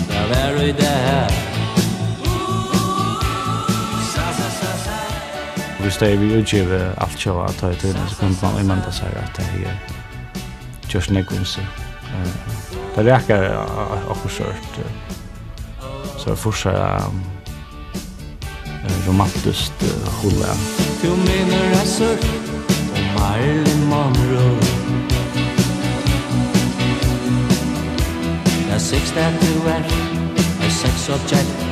Det var i det her hvis det er vi utgiver alt sjåa at det er tøyden, så kan man imenta seg at det er just nekvunse det räcker också kört så forsa romantiskt hålla. Du minner jag sört och Marilyn Monroe? Jag sex där du är A sex object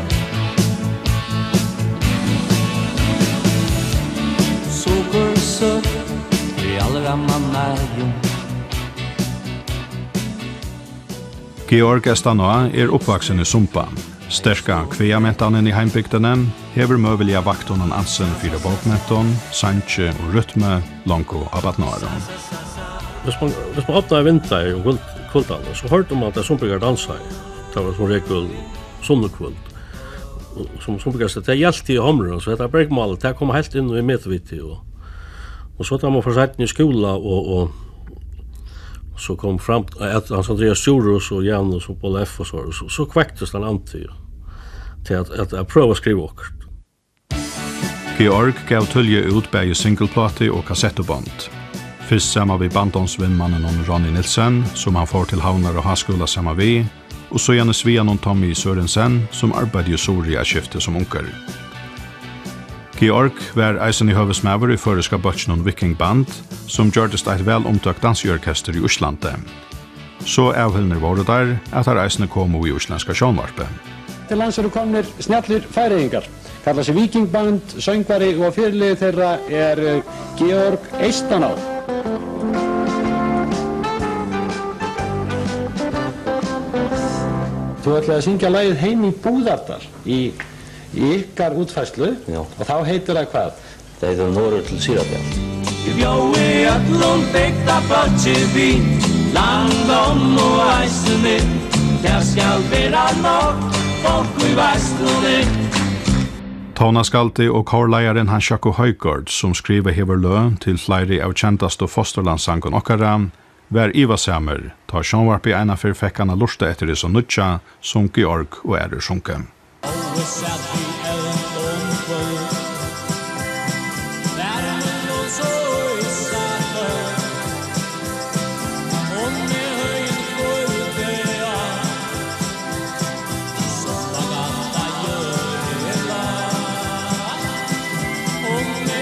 Super sött Vi allra manna jung Georg Estanoa er oppvaksen i Sumpa. Sterska kveametanen i heimbygdene hever møvelige vaktonen ansen fyrir bokmeton, sanje og rytme lanko abatnaren. Hvis man, hvis man åpner vinter i kultan, så hørte man at det er Sumpigar dansa. Det var som regel sunnekvult. Som Sumpigar sier, det gjaldt i homren, så dette bergmalet, det kom helt inn i medvitt og, og så tar man for seg i skola og, og Så kom fram att Hans Andreas Sjurus och Janus och Paul F och så, så, så kväcktes han an till, att, att, att pröva skriva åkert. Georg gav tølje ut bäge singleplate och kassettoband. Fyrst samma vid bandonsvinnmannen om Ronny Nilsen, som han får til havnar og haskola samma vi, og så gjerne svian og Tommy Sørensen, som arbeidde i Soria skiftet som unkare. Georg var eisen i høvesmæver i føreska bøtjen Viking Band, som gjør det eit vel omtøkt dansorkester i Oslandet. Så avhildner var det der at her eisene kom i Oslandska sjånvarpe. Til lands er det komner snjallir færingar. Kallar seg Viking Band, söngvari og fyrirlið þeirra er eh, Georg Eistanál. Du ætlaði að syngja lagið heim í Búðardal í, í ykkar utfærslu ja. og þá heitir það hvað? Það heitir Norður til Sýrabjörn Ég bjói öllum byggda bötsi vín Land om og æsni Der skal vera nok Fólk í væstunni Tónaskaldi og kórleiaren han Jakko Høygård, som skriver hever lø til flere av kjentast og fosterlandsangen okkara, var Iva Samer, tar sjånvarpi eina fyrir fekkana lusta etter det som nutja, sunki ork og ærer sunken. Always at the eld om kväll Värmen och så i staden Om ni höjt kvölda Soppan alla gör hela Om ni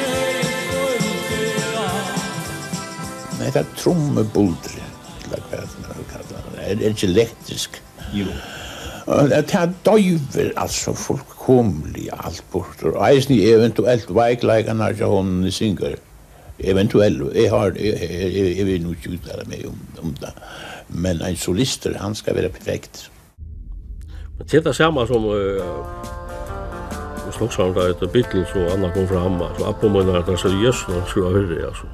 höjt kvölda Men det är trummebuldre Eller vad man kallar det. Det är elektrisk. Jo. Det er døyver altså fullkomlig alt bort. Og eisen i eventuelt veikleikene til hånden i synger. Eventuelt, jeg har, jeg jeg, vil nok ikke uttale meg om, om det. Men en solister, han skal være perfekt. Men til det samme som uh, slagsvarmt da etter Beatles og Anna kom fram, så Appo må det er seriøst når han skulle ha hørt det, altså.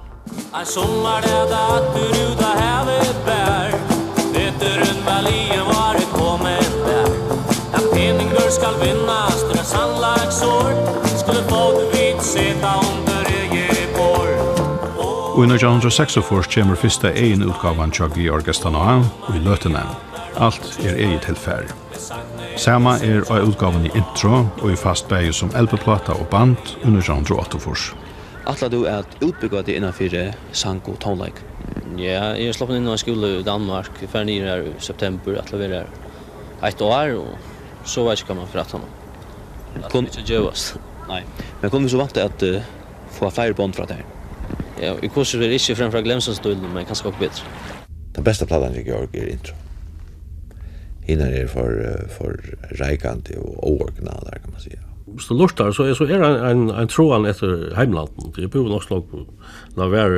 Ein sommar er det at du ruta hevet bæ skal vinna med sannlagsår Skulle få du vid seta under eget bor Og i 1946 kommer fyrsta egen utgavan tja Georg Estanoa og i løtene. Alt er eget tilfær. Sama er av utgavan i intro og i fast bæg som elbeplata og band under 1948. Atla du er at utbygga det innanfyrir sang og tonleik? Ja, jeg er slappen inn av skole i Danmark, ferdig her i september, atla vi er her ett år, og så vet jag man förrätta honom. Att kunde inte gevas. Nej. Men kunde så vant att uh, få färre bond från det. Ja, i kurser är det inte framför Glemsons-stulen, men kanske också bättre. Den bästa plattan jag gör är intro. Hinner är för, för räkande och oorgnader kan man säga. Hvis du lortar, så er, så er en, en, en troan etter heimlanden. Jeg bor nok slag på var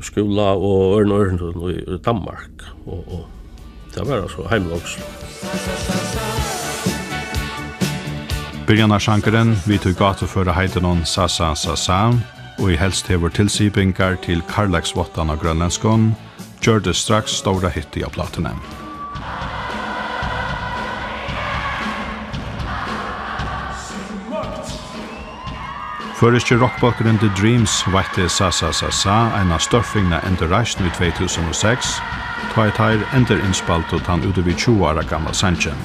skola og Ørn og Ørn i Danmark. Og, og det var altså heimlags. Byrjan av sjankeren, vi tog gato føra heitenon Sasa Sasa, og i helst hever tilsipingar til Karlaksvottan av Grønlandskon, gjør det straks stora i av platene. Føreske rockbokkeren The Dreams vette Sasa Sasa, en av størfingna enderreisen i 2006, ta i tair ender innspalt og tann ute vid 20 år gamla sanchen.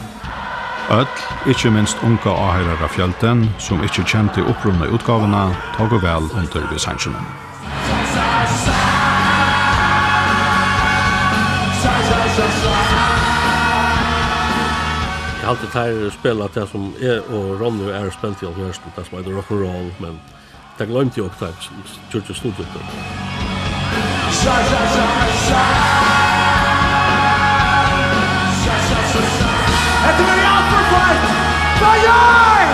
Öll, ikkje minst unga aheirar av fjölden, som ikkje kjente opprunna utgavene, tog og vel under vid sanchenen. Jeg har alltid tær spela det som er og Ronny er spelt i alt hørsten, det som heter rock'n'roll, men det glemte jo ikke det, som Churchill stod ut. Sa, sa, sa, sa! That's a very awkward one. Bye-bye!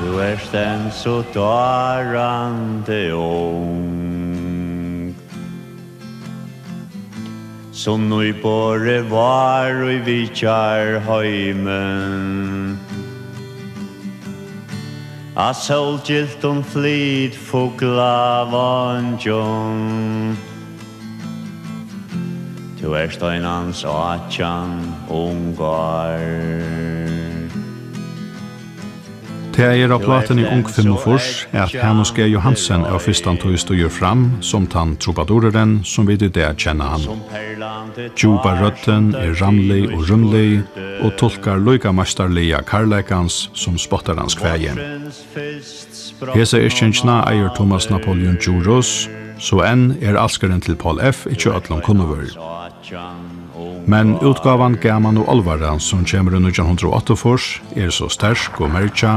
Du erst en så darande ung Som nu bare var og i vitjar heimen A solgilt om flit fugla vanjong Tu er steinans atjan ungar Det er av platen i Ung 45 er at Hanus G. Johansen er fyrstan tog stod fram som tann trobadoreren som vi det er kjenne han. Djupa røtten er ramlig og rumlig og tolkar loika masterlige karlækans som spottar hans kvæje. Hesa er kjensna eier Thomas Napoleon Djuros, så enn er alskaren til Paul F. ikkje ötlom kunnover. Men utgavan Gaman og Alvara som kommer under 1908 er så stersk og merkja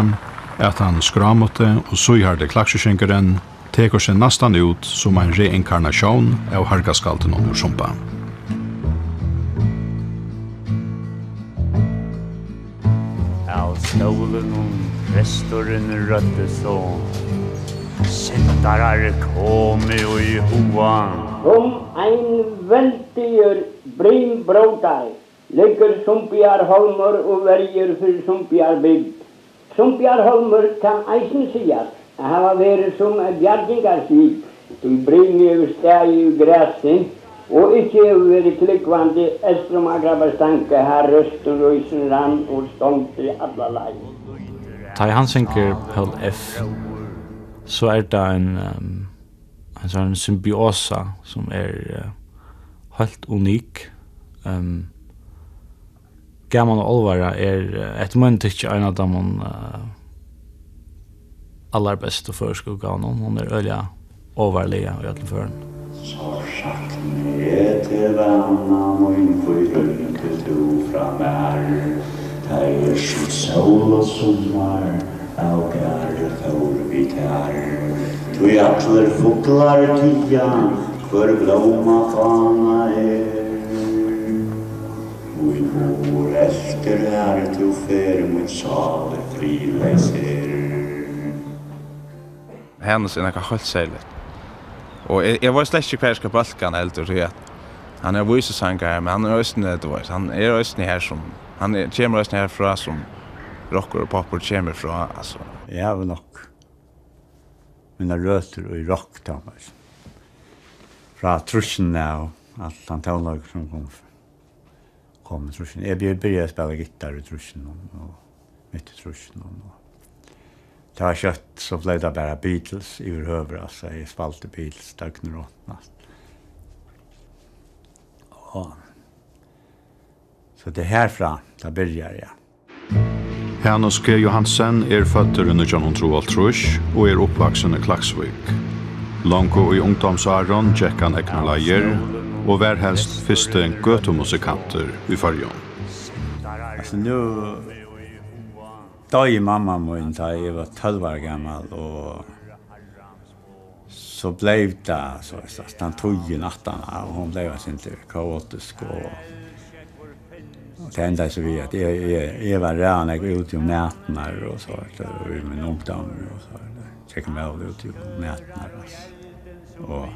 at han skramote og søyharde klaksjuskjenkeren teker seg nastan ut som en reinkarnasjon av hargaskalten og Ursumpa. Av snålen og restoren rødde så Settarar komi og i hoan. Som ein veldigur brim brótar, ligger Sumpjar holmer og verger fyrir Sumpjar bygd. Sumpjar holmer kan eisen sigas, að hafa verið som bjargingarsvík, som bringi yfir stegi og græsin, og ikke hefur verið klikkvandi estrum agrabastanka her røstur og isen rann og stånd i alla lagi. Tai Hansinger, Hell F så er det en um, en sånn symbiosa som er uh, helt unik. Um, Gaman og Olvara er uh, et mann tykker en av dem hun uh, aller beste førskog av noen. Hun er ølja overlige og i ødelføren. Så sagt ned til vanna min for røyne til du fra mær. Det er som sol og sommar av gare fór vi tær. Tui atler fuglar tia, hver blóma fana er. Min mor efter her tu fer mot sale frileiser. Hennes er nekka helt særlig. Og jeg, jeg var slett ikke hver skal balka han heldur, så han er visesangar, men han er òsne, du han er òsne her som, han er, kommer òsne her fra som rocker og popper kommer fra, altså. Jeg har nok mine røter i rock då. Fra truschen og alt han talar som kom. Kom med trusjen. Jeg begynte å spille gitar i trusjen og, og midt i trusjen. Og, og. Det var kjøtt, så ble det bare Beatles i høver, altså. Jeg spalte Beatles där og råttna. Og... så det härifrån, där börjar jag. Hannes G. Johansen er føtter under John Trush og er oppvaksen i Klaksvik. Longo i ungdomsåren tjekk han ekna leier og var helst første gøtomusikanter i fargen. Altså nå døg mamma min da jeg var 12 år gammal og så blev det så, så den tog i natten og hon blev sin kaotisk og det enda så vi att jag, jag, jag var redan jag ut i nätterna och så där vi med min ungdom och så där. Checka mig ut i om nätterna. Och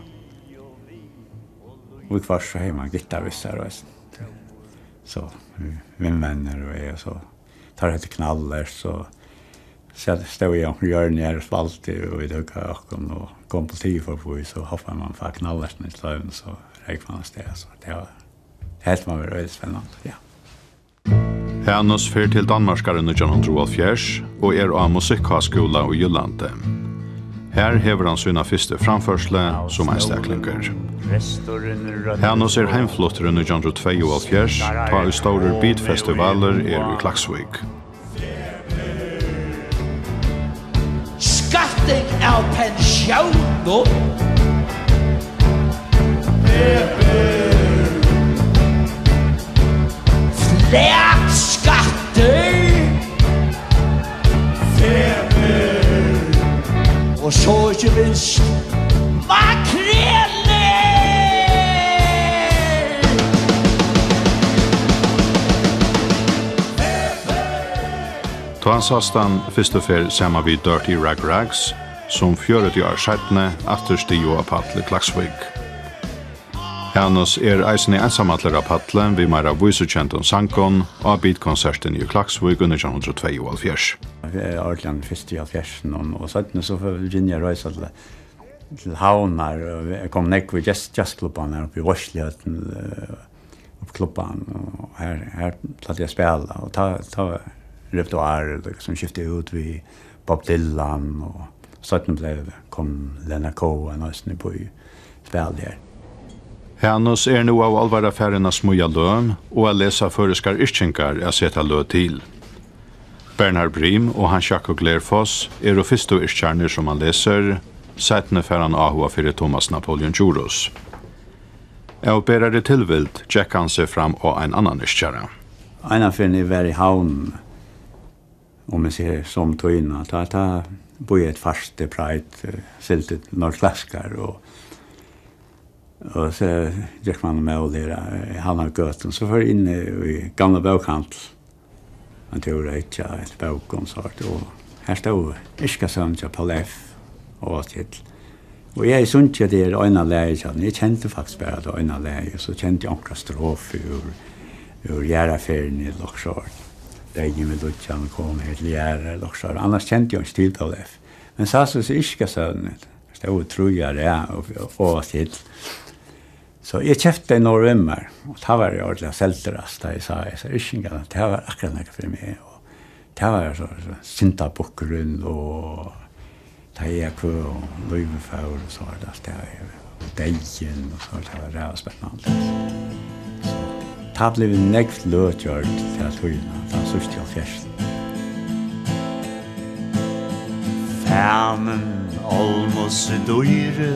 vi kvar så hemma gitta vissa och så min vänner och jag så tar det till knaller så så stod jag och gör ner och spalt och vi tog ökon och kom på tid för på så hoppade man för knallers med slöven så räknades det så det var helt man var väldigt spännande ja Hennes fyr til Danmarskare 1904 og er av musikkhaskola i Jylland. Her hever han sina fyrste framførsle som einstaklinger. Hennes er heimflotter i 1902 ta i store beatfestivaler er i Klaksvik. Skatting av pensjoner Pepe Værtskatter Fæbel Og så ikke minst Makrele Ta sast han fyrst og fyr sama við Dirty Rag Rags, som 40 år sættne, aftur stio av Patle Klagsvig. Janus er eisen i ensamhattler av Patle, vi meira Vysukjent om Sankon og beatkonserten i Klaksvig under 1902 og alfjers. Vi er Arkland først i alfjersen, og sånn så får vi rinja røysa til til havnar, og vi kom nekk ved jazzklubbene her oppe i Vårsliheten, oppe klubban, og her, her platt jeg spela, og ta, ta repertoar, som skiftet ut vi Bob Dylan, og sånn ble det, kom Lena Cohen, og sånn på spela her. Hennes er nu av alvara færena smuja løn og a lesa føreskar yrkjengar er seta lø til. Bernhard Brim og han Jakob Glerfoss er og fyrstu yrkjarnir som han leser, sætne færan ahua fyrir Thomas Napoleon Juros. Jeg det tilvild, tjekk han seg fram og ein annan yrkjara. Ein av fyrir var i havn, om vi ser som tøyna, ta, ta, boi et farste preit, siltet norrslaskar og Og så gikk man med og lera i halva gøten, så var jeg inne i gamle bøkhandel. Man tog røytja et bøk om sart, og her stod Iska Søndja på Leif og alt hitt. Og jeg synes ikke det er øyne leie, jeg kjente faktisk bare det øyne leie, så kjente jeg omkring strofe ur, ur gjerraferien i Loksjord. Degin med Lutjan kom her til gjerra i Loksjord, annars kjente jeg ikke til på Leif. Men så så Iska Søndja, det stod trojar, ja, og alt hitt. Så jeg kjøpte i november, og det var jo ordentlig selvterast da jeg sa, jeg sa ikke det var akkurat noe for meg, og det var så, så sinta bukkeren, og det er kø, og løyvefør, og så var det alt det var og deigen, og så var det var ræva spennende. Så det ble nekvt løtgjørt til at høyene, da var sørst til fjersen. Fæmen, almos, døyre,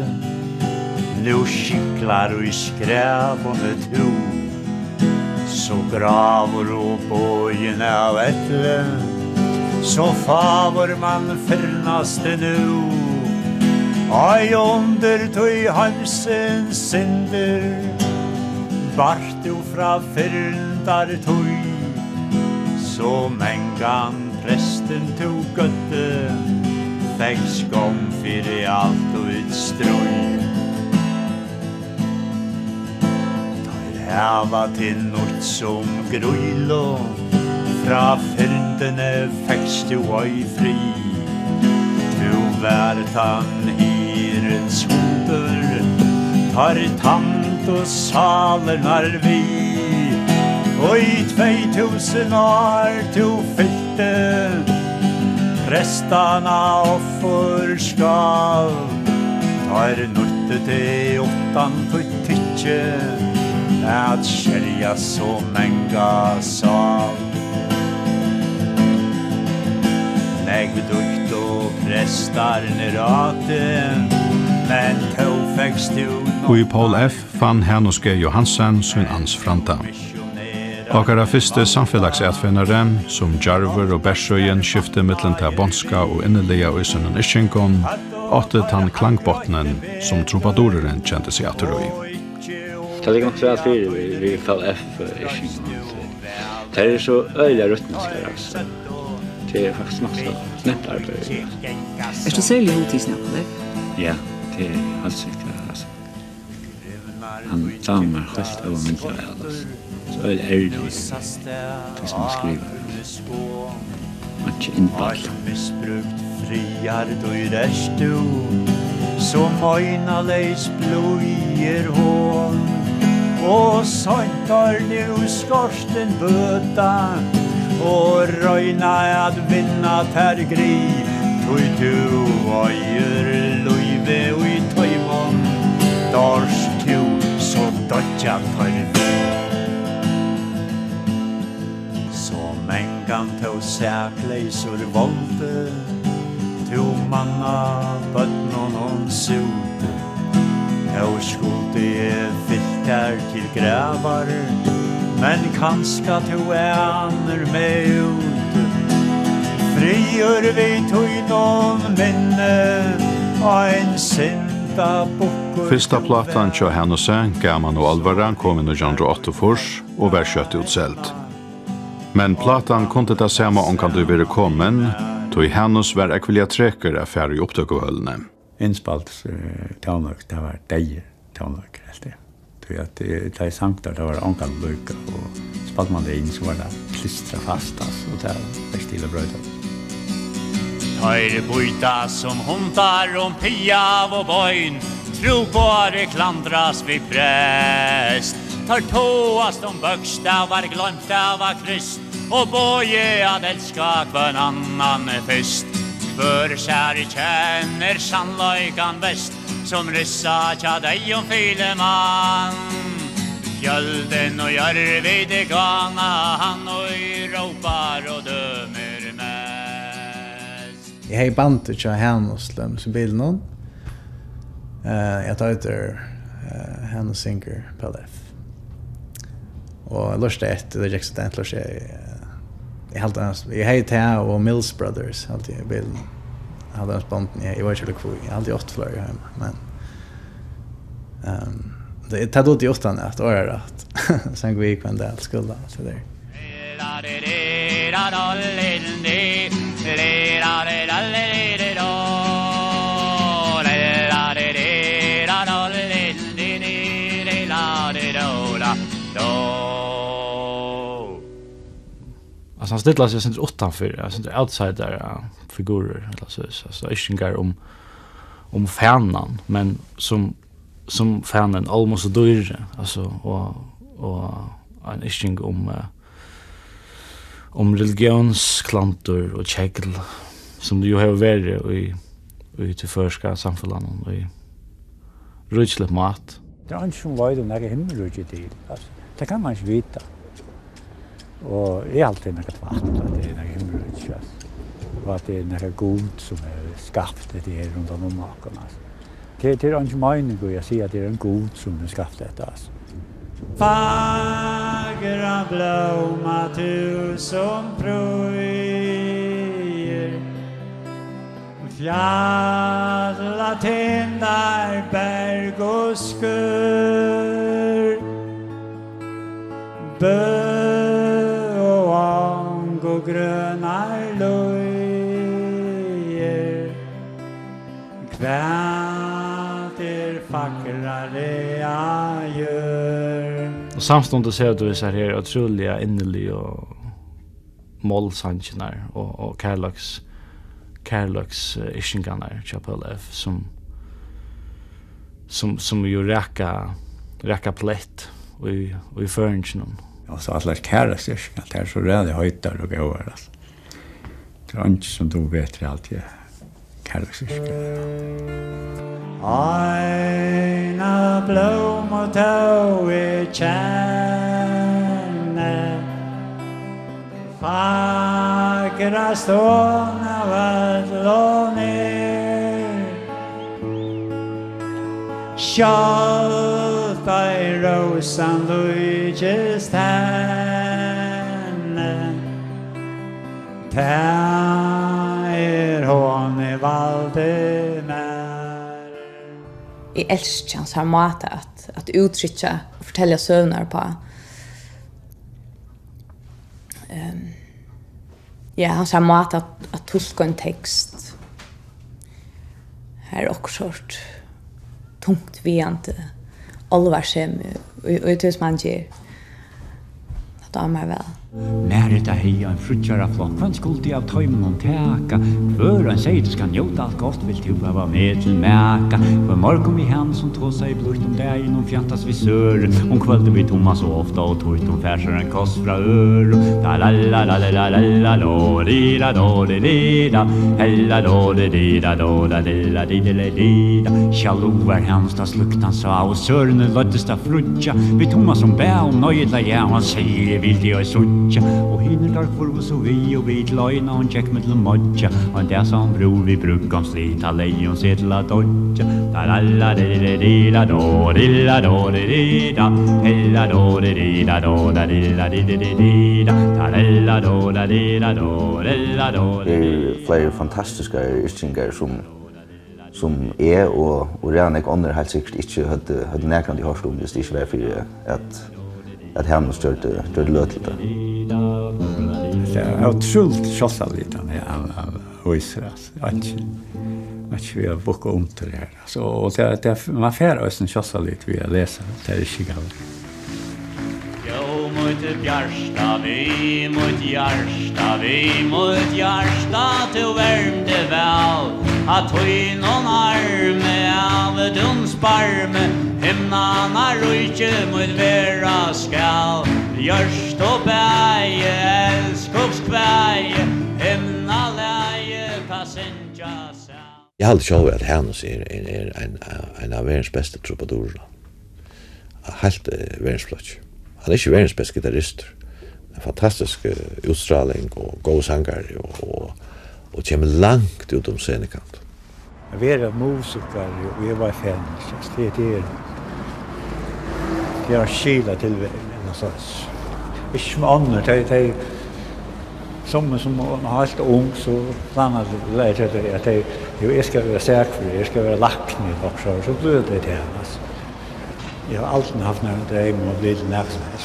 Nu skiklar och i skräv och med tro Så gravor och bågen av ättle Så favor man förnaste nu Ai under tog hansen synder Vart du fra fyrndar tog Så mengan presten tog gøtte Fäng skom fyrir alt og utstrøy Hava til nort som grøylo Fra fyrdene fekst du oi fri Du vær tann hirens hoder Tar tant og saler nar vi Og i tvei tusen år du fylte Prestana offer skal. Tar norte til åttan for tytje at skjelja så menga sal Nägg dukt og prestar raten Men tog fäckst Og i Paul F. fann Hernuske Johansen sin ans franta. Okkara fyrste samfellagsætfinnare, som Jarver og Bersøyen skifte mittlen til Bonska og innelige og isunnen Ischinkon, åtte tann klangbotnen som trompadoren kjente seg atter i. Det ligger nok svært fyrir vi, vi fall F ikke Det er så øyla rytmiskar altså. Det er faktisk nok så nett arbeid. Er det særlig hodtisna på det? Ja, det er helt sikkert altså. Han damer høyst av myndla vel altså. Så øyla ærlig det som han skriver. Man ikke innball. Friar du rest du, så møyna leis blod hon Og søntar nu skorsten bøta Og røyna at vinna ter gri Tui tu øyer luive ui tøymon Dors tu så dodja tøyve Så mengan tøy sækleisur volde Tu manna bøtnon hon sute Tøy skulde fyrt tankar til grävar Men kanska to äner med ut Frigjør vi tog noen minne Av en sinta bukkur Fyrsta platan tja hennose, Gaman og Alvara, kom inn i genre 8 fors og var kjøtt utselt. Men platan kunde ta samma om kan du være kommen, tog hennes var ekvilja trekker affære i opptøkehøllene. Innspalt uh, tjavnøk, det var deier tjavnøk, helt det. För att det är sankt där det var ankan lucka och spalt man det in så var det klistra fast alltså och där det stilla brödet. Tøyre bojta som hundar om piav og bøyn Tro på det klandras vi prest Tar toast om bøkstavar, glemta var krist Og boje at elska kvann annan fest Kvör kär känner sannløykan best Som ryssa tja dig om fyle man Fjölden och järvid det gana Han och i ropar och dömer mest Jeg har bandet tja hennes løms i bilen hon Uh, jeg tar ut der uh, Hanna Singer PLF. Og jeg lørste etter det Jackson Dent lørste jeg jeg helt annars, Jeg heit her og Mills Brothers alltid i bilen. Jag hade en spontan, jag var ikke lukk Jag hade alltid gjort flere hjemme, men um, det tar då till åtta natt och är rätt. Sen går vi på en del skola så där. Alltså han ställer sig sen utanför, alltså outside där. figurer eller så så ishingar om om fanan men som som fanen almost dyr alltså och och en ishing om uh, om religionsklantor och chekel som du ju har varit i i till förska samfunnet och i rutslet mat. Det är ikke som vad det nære himmel till. Alltså det kan man inte veta. Och är alltid något vatten at det är nære himmel og at det er nekka god som er skapt det her rundt om maken. Altså. Det, det er ikke mening å si at det er en god som er skapt dette. Altså. Fagra blomma tur som prøyer Fjalla tindar berg og skur Bör Kväder fackrare ajör Och samståndet ser du så här otroliga innerlig och målsankinar och, och kärleks kärleks uh, ishinganar Chapel F som som som ju räcka räcka plätt och i och i förringen. Alltså alla kärleks ishingar där så rädd höjtar och går alltså. Det är inte som du vet allt alltid Aina blomotó i tjärne Fagra ståna vadlå ner Kjolta i rosan lujtjes tänne Tär er hån valde mer. Jeg elsker hans her måte at, at uttrykke og fortelle søvner på. Um, ja, hans her måte at, at tolke en tekst. Her er også sort tungt viante alvarsem og, og, og, og, og, og, og, og, og, og, og, Nær etta hei en frutjara flokk, kvann skuldi av tøymen hon teka Kvör han sier du skal njóta alt godt, vil du var med til meka? För morgon vi hen som tog seg blutt om deg, Hon fjantas vi sør. Om kvällde vi tomma så ofta og tort om færsar en kost fra ør. Da la la la la la la la lo la la do la la la Hella do la la la do la la la la la la la la Sjallo la la da sluktan sa la la la da frutja la tomma som la om la la ja han la la la la la modja Og hinner tar for så vi og vi til øyna Han tjekk med til modja. En der som bror vi bruk om slita Han leie og se til at dodja. Da la la di di di la do Di la do di di da. Hella do di di da do Da di la di di di di da. Da la la do da di la do Hella do di di da Er flere fantastiske yrtingar som som er og, og redan jeg andre helt sikkert ikke hadde, hadde nærkant i hørt om hvis det ikke var for at at han har stört stört lötet. Det är otroligt tjossa lite han av Israels. Att vi har bokat om till det här. Och man färdas en tjossa lite vi har läsa. Det är inte galet mot bjärsta vi mot hjärsta vi mot hjärsta du värmde väl att hoj någon arme av dunsparme himnan har rujtje mot vera skall Gjørst og bæje, elskobs kvæje, himna leie, passentja sæl. Jeg halte sjálf at Hannes er, er, er en, en av verdens beste troubadourene. Helt uh, verdensplats han er ikke verdens beste gitarrist. En fantastisk utstraling og god sanger og, og, og kommer langt ut om scenekant. Vi er musiker, og jeg var fan. Det er det. Det er kila til någonstans. Ikke som andre, det er som som har helt ung så planar det att det att jag ska vara säker för jag ska vara lacknig också så blir det det alltså Jeg har alltid haft en drøm om å bli til.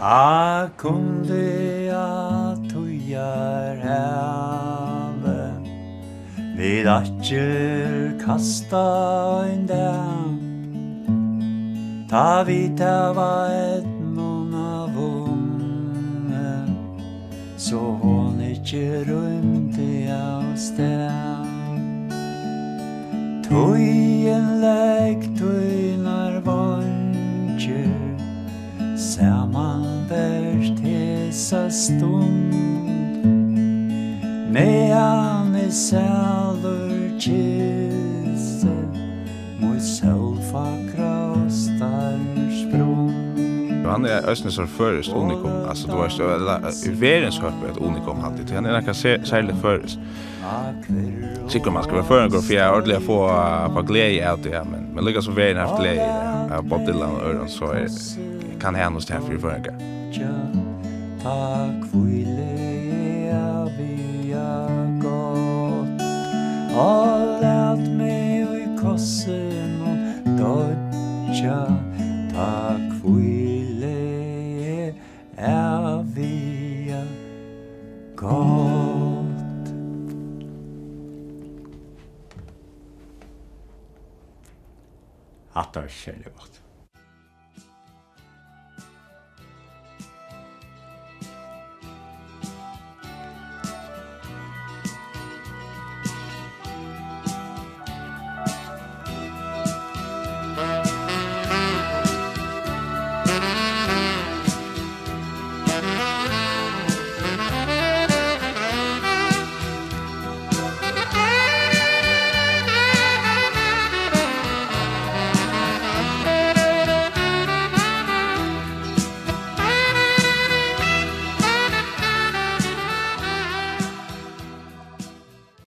A kunde a tujar have Vid atjer kasta en dam Ta vita va et non av unge Så hon ikkje rymte av sted Tøyen lek tøyen hesa stund Mean i sælur kisse Mot sælfakra og starrsprung Han er ösnes som förrest unikum, alltså då är det världens hörpe ett unikum alltid. Han är näka särskilt förrest. Sikkert man ska vara förrän går för jag ordentligt få på glädje av det, men, men lyckas så världen haft glädje av Bob Dylan och Öron så är, kan det hända oss det här för förrän. Ak kvile avia gott. All at me ui kossen on dodja Tak kvile avia gott. Hattar kjærlig godt.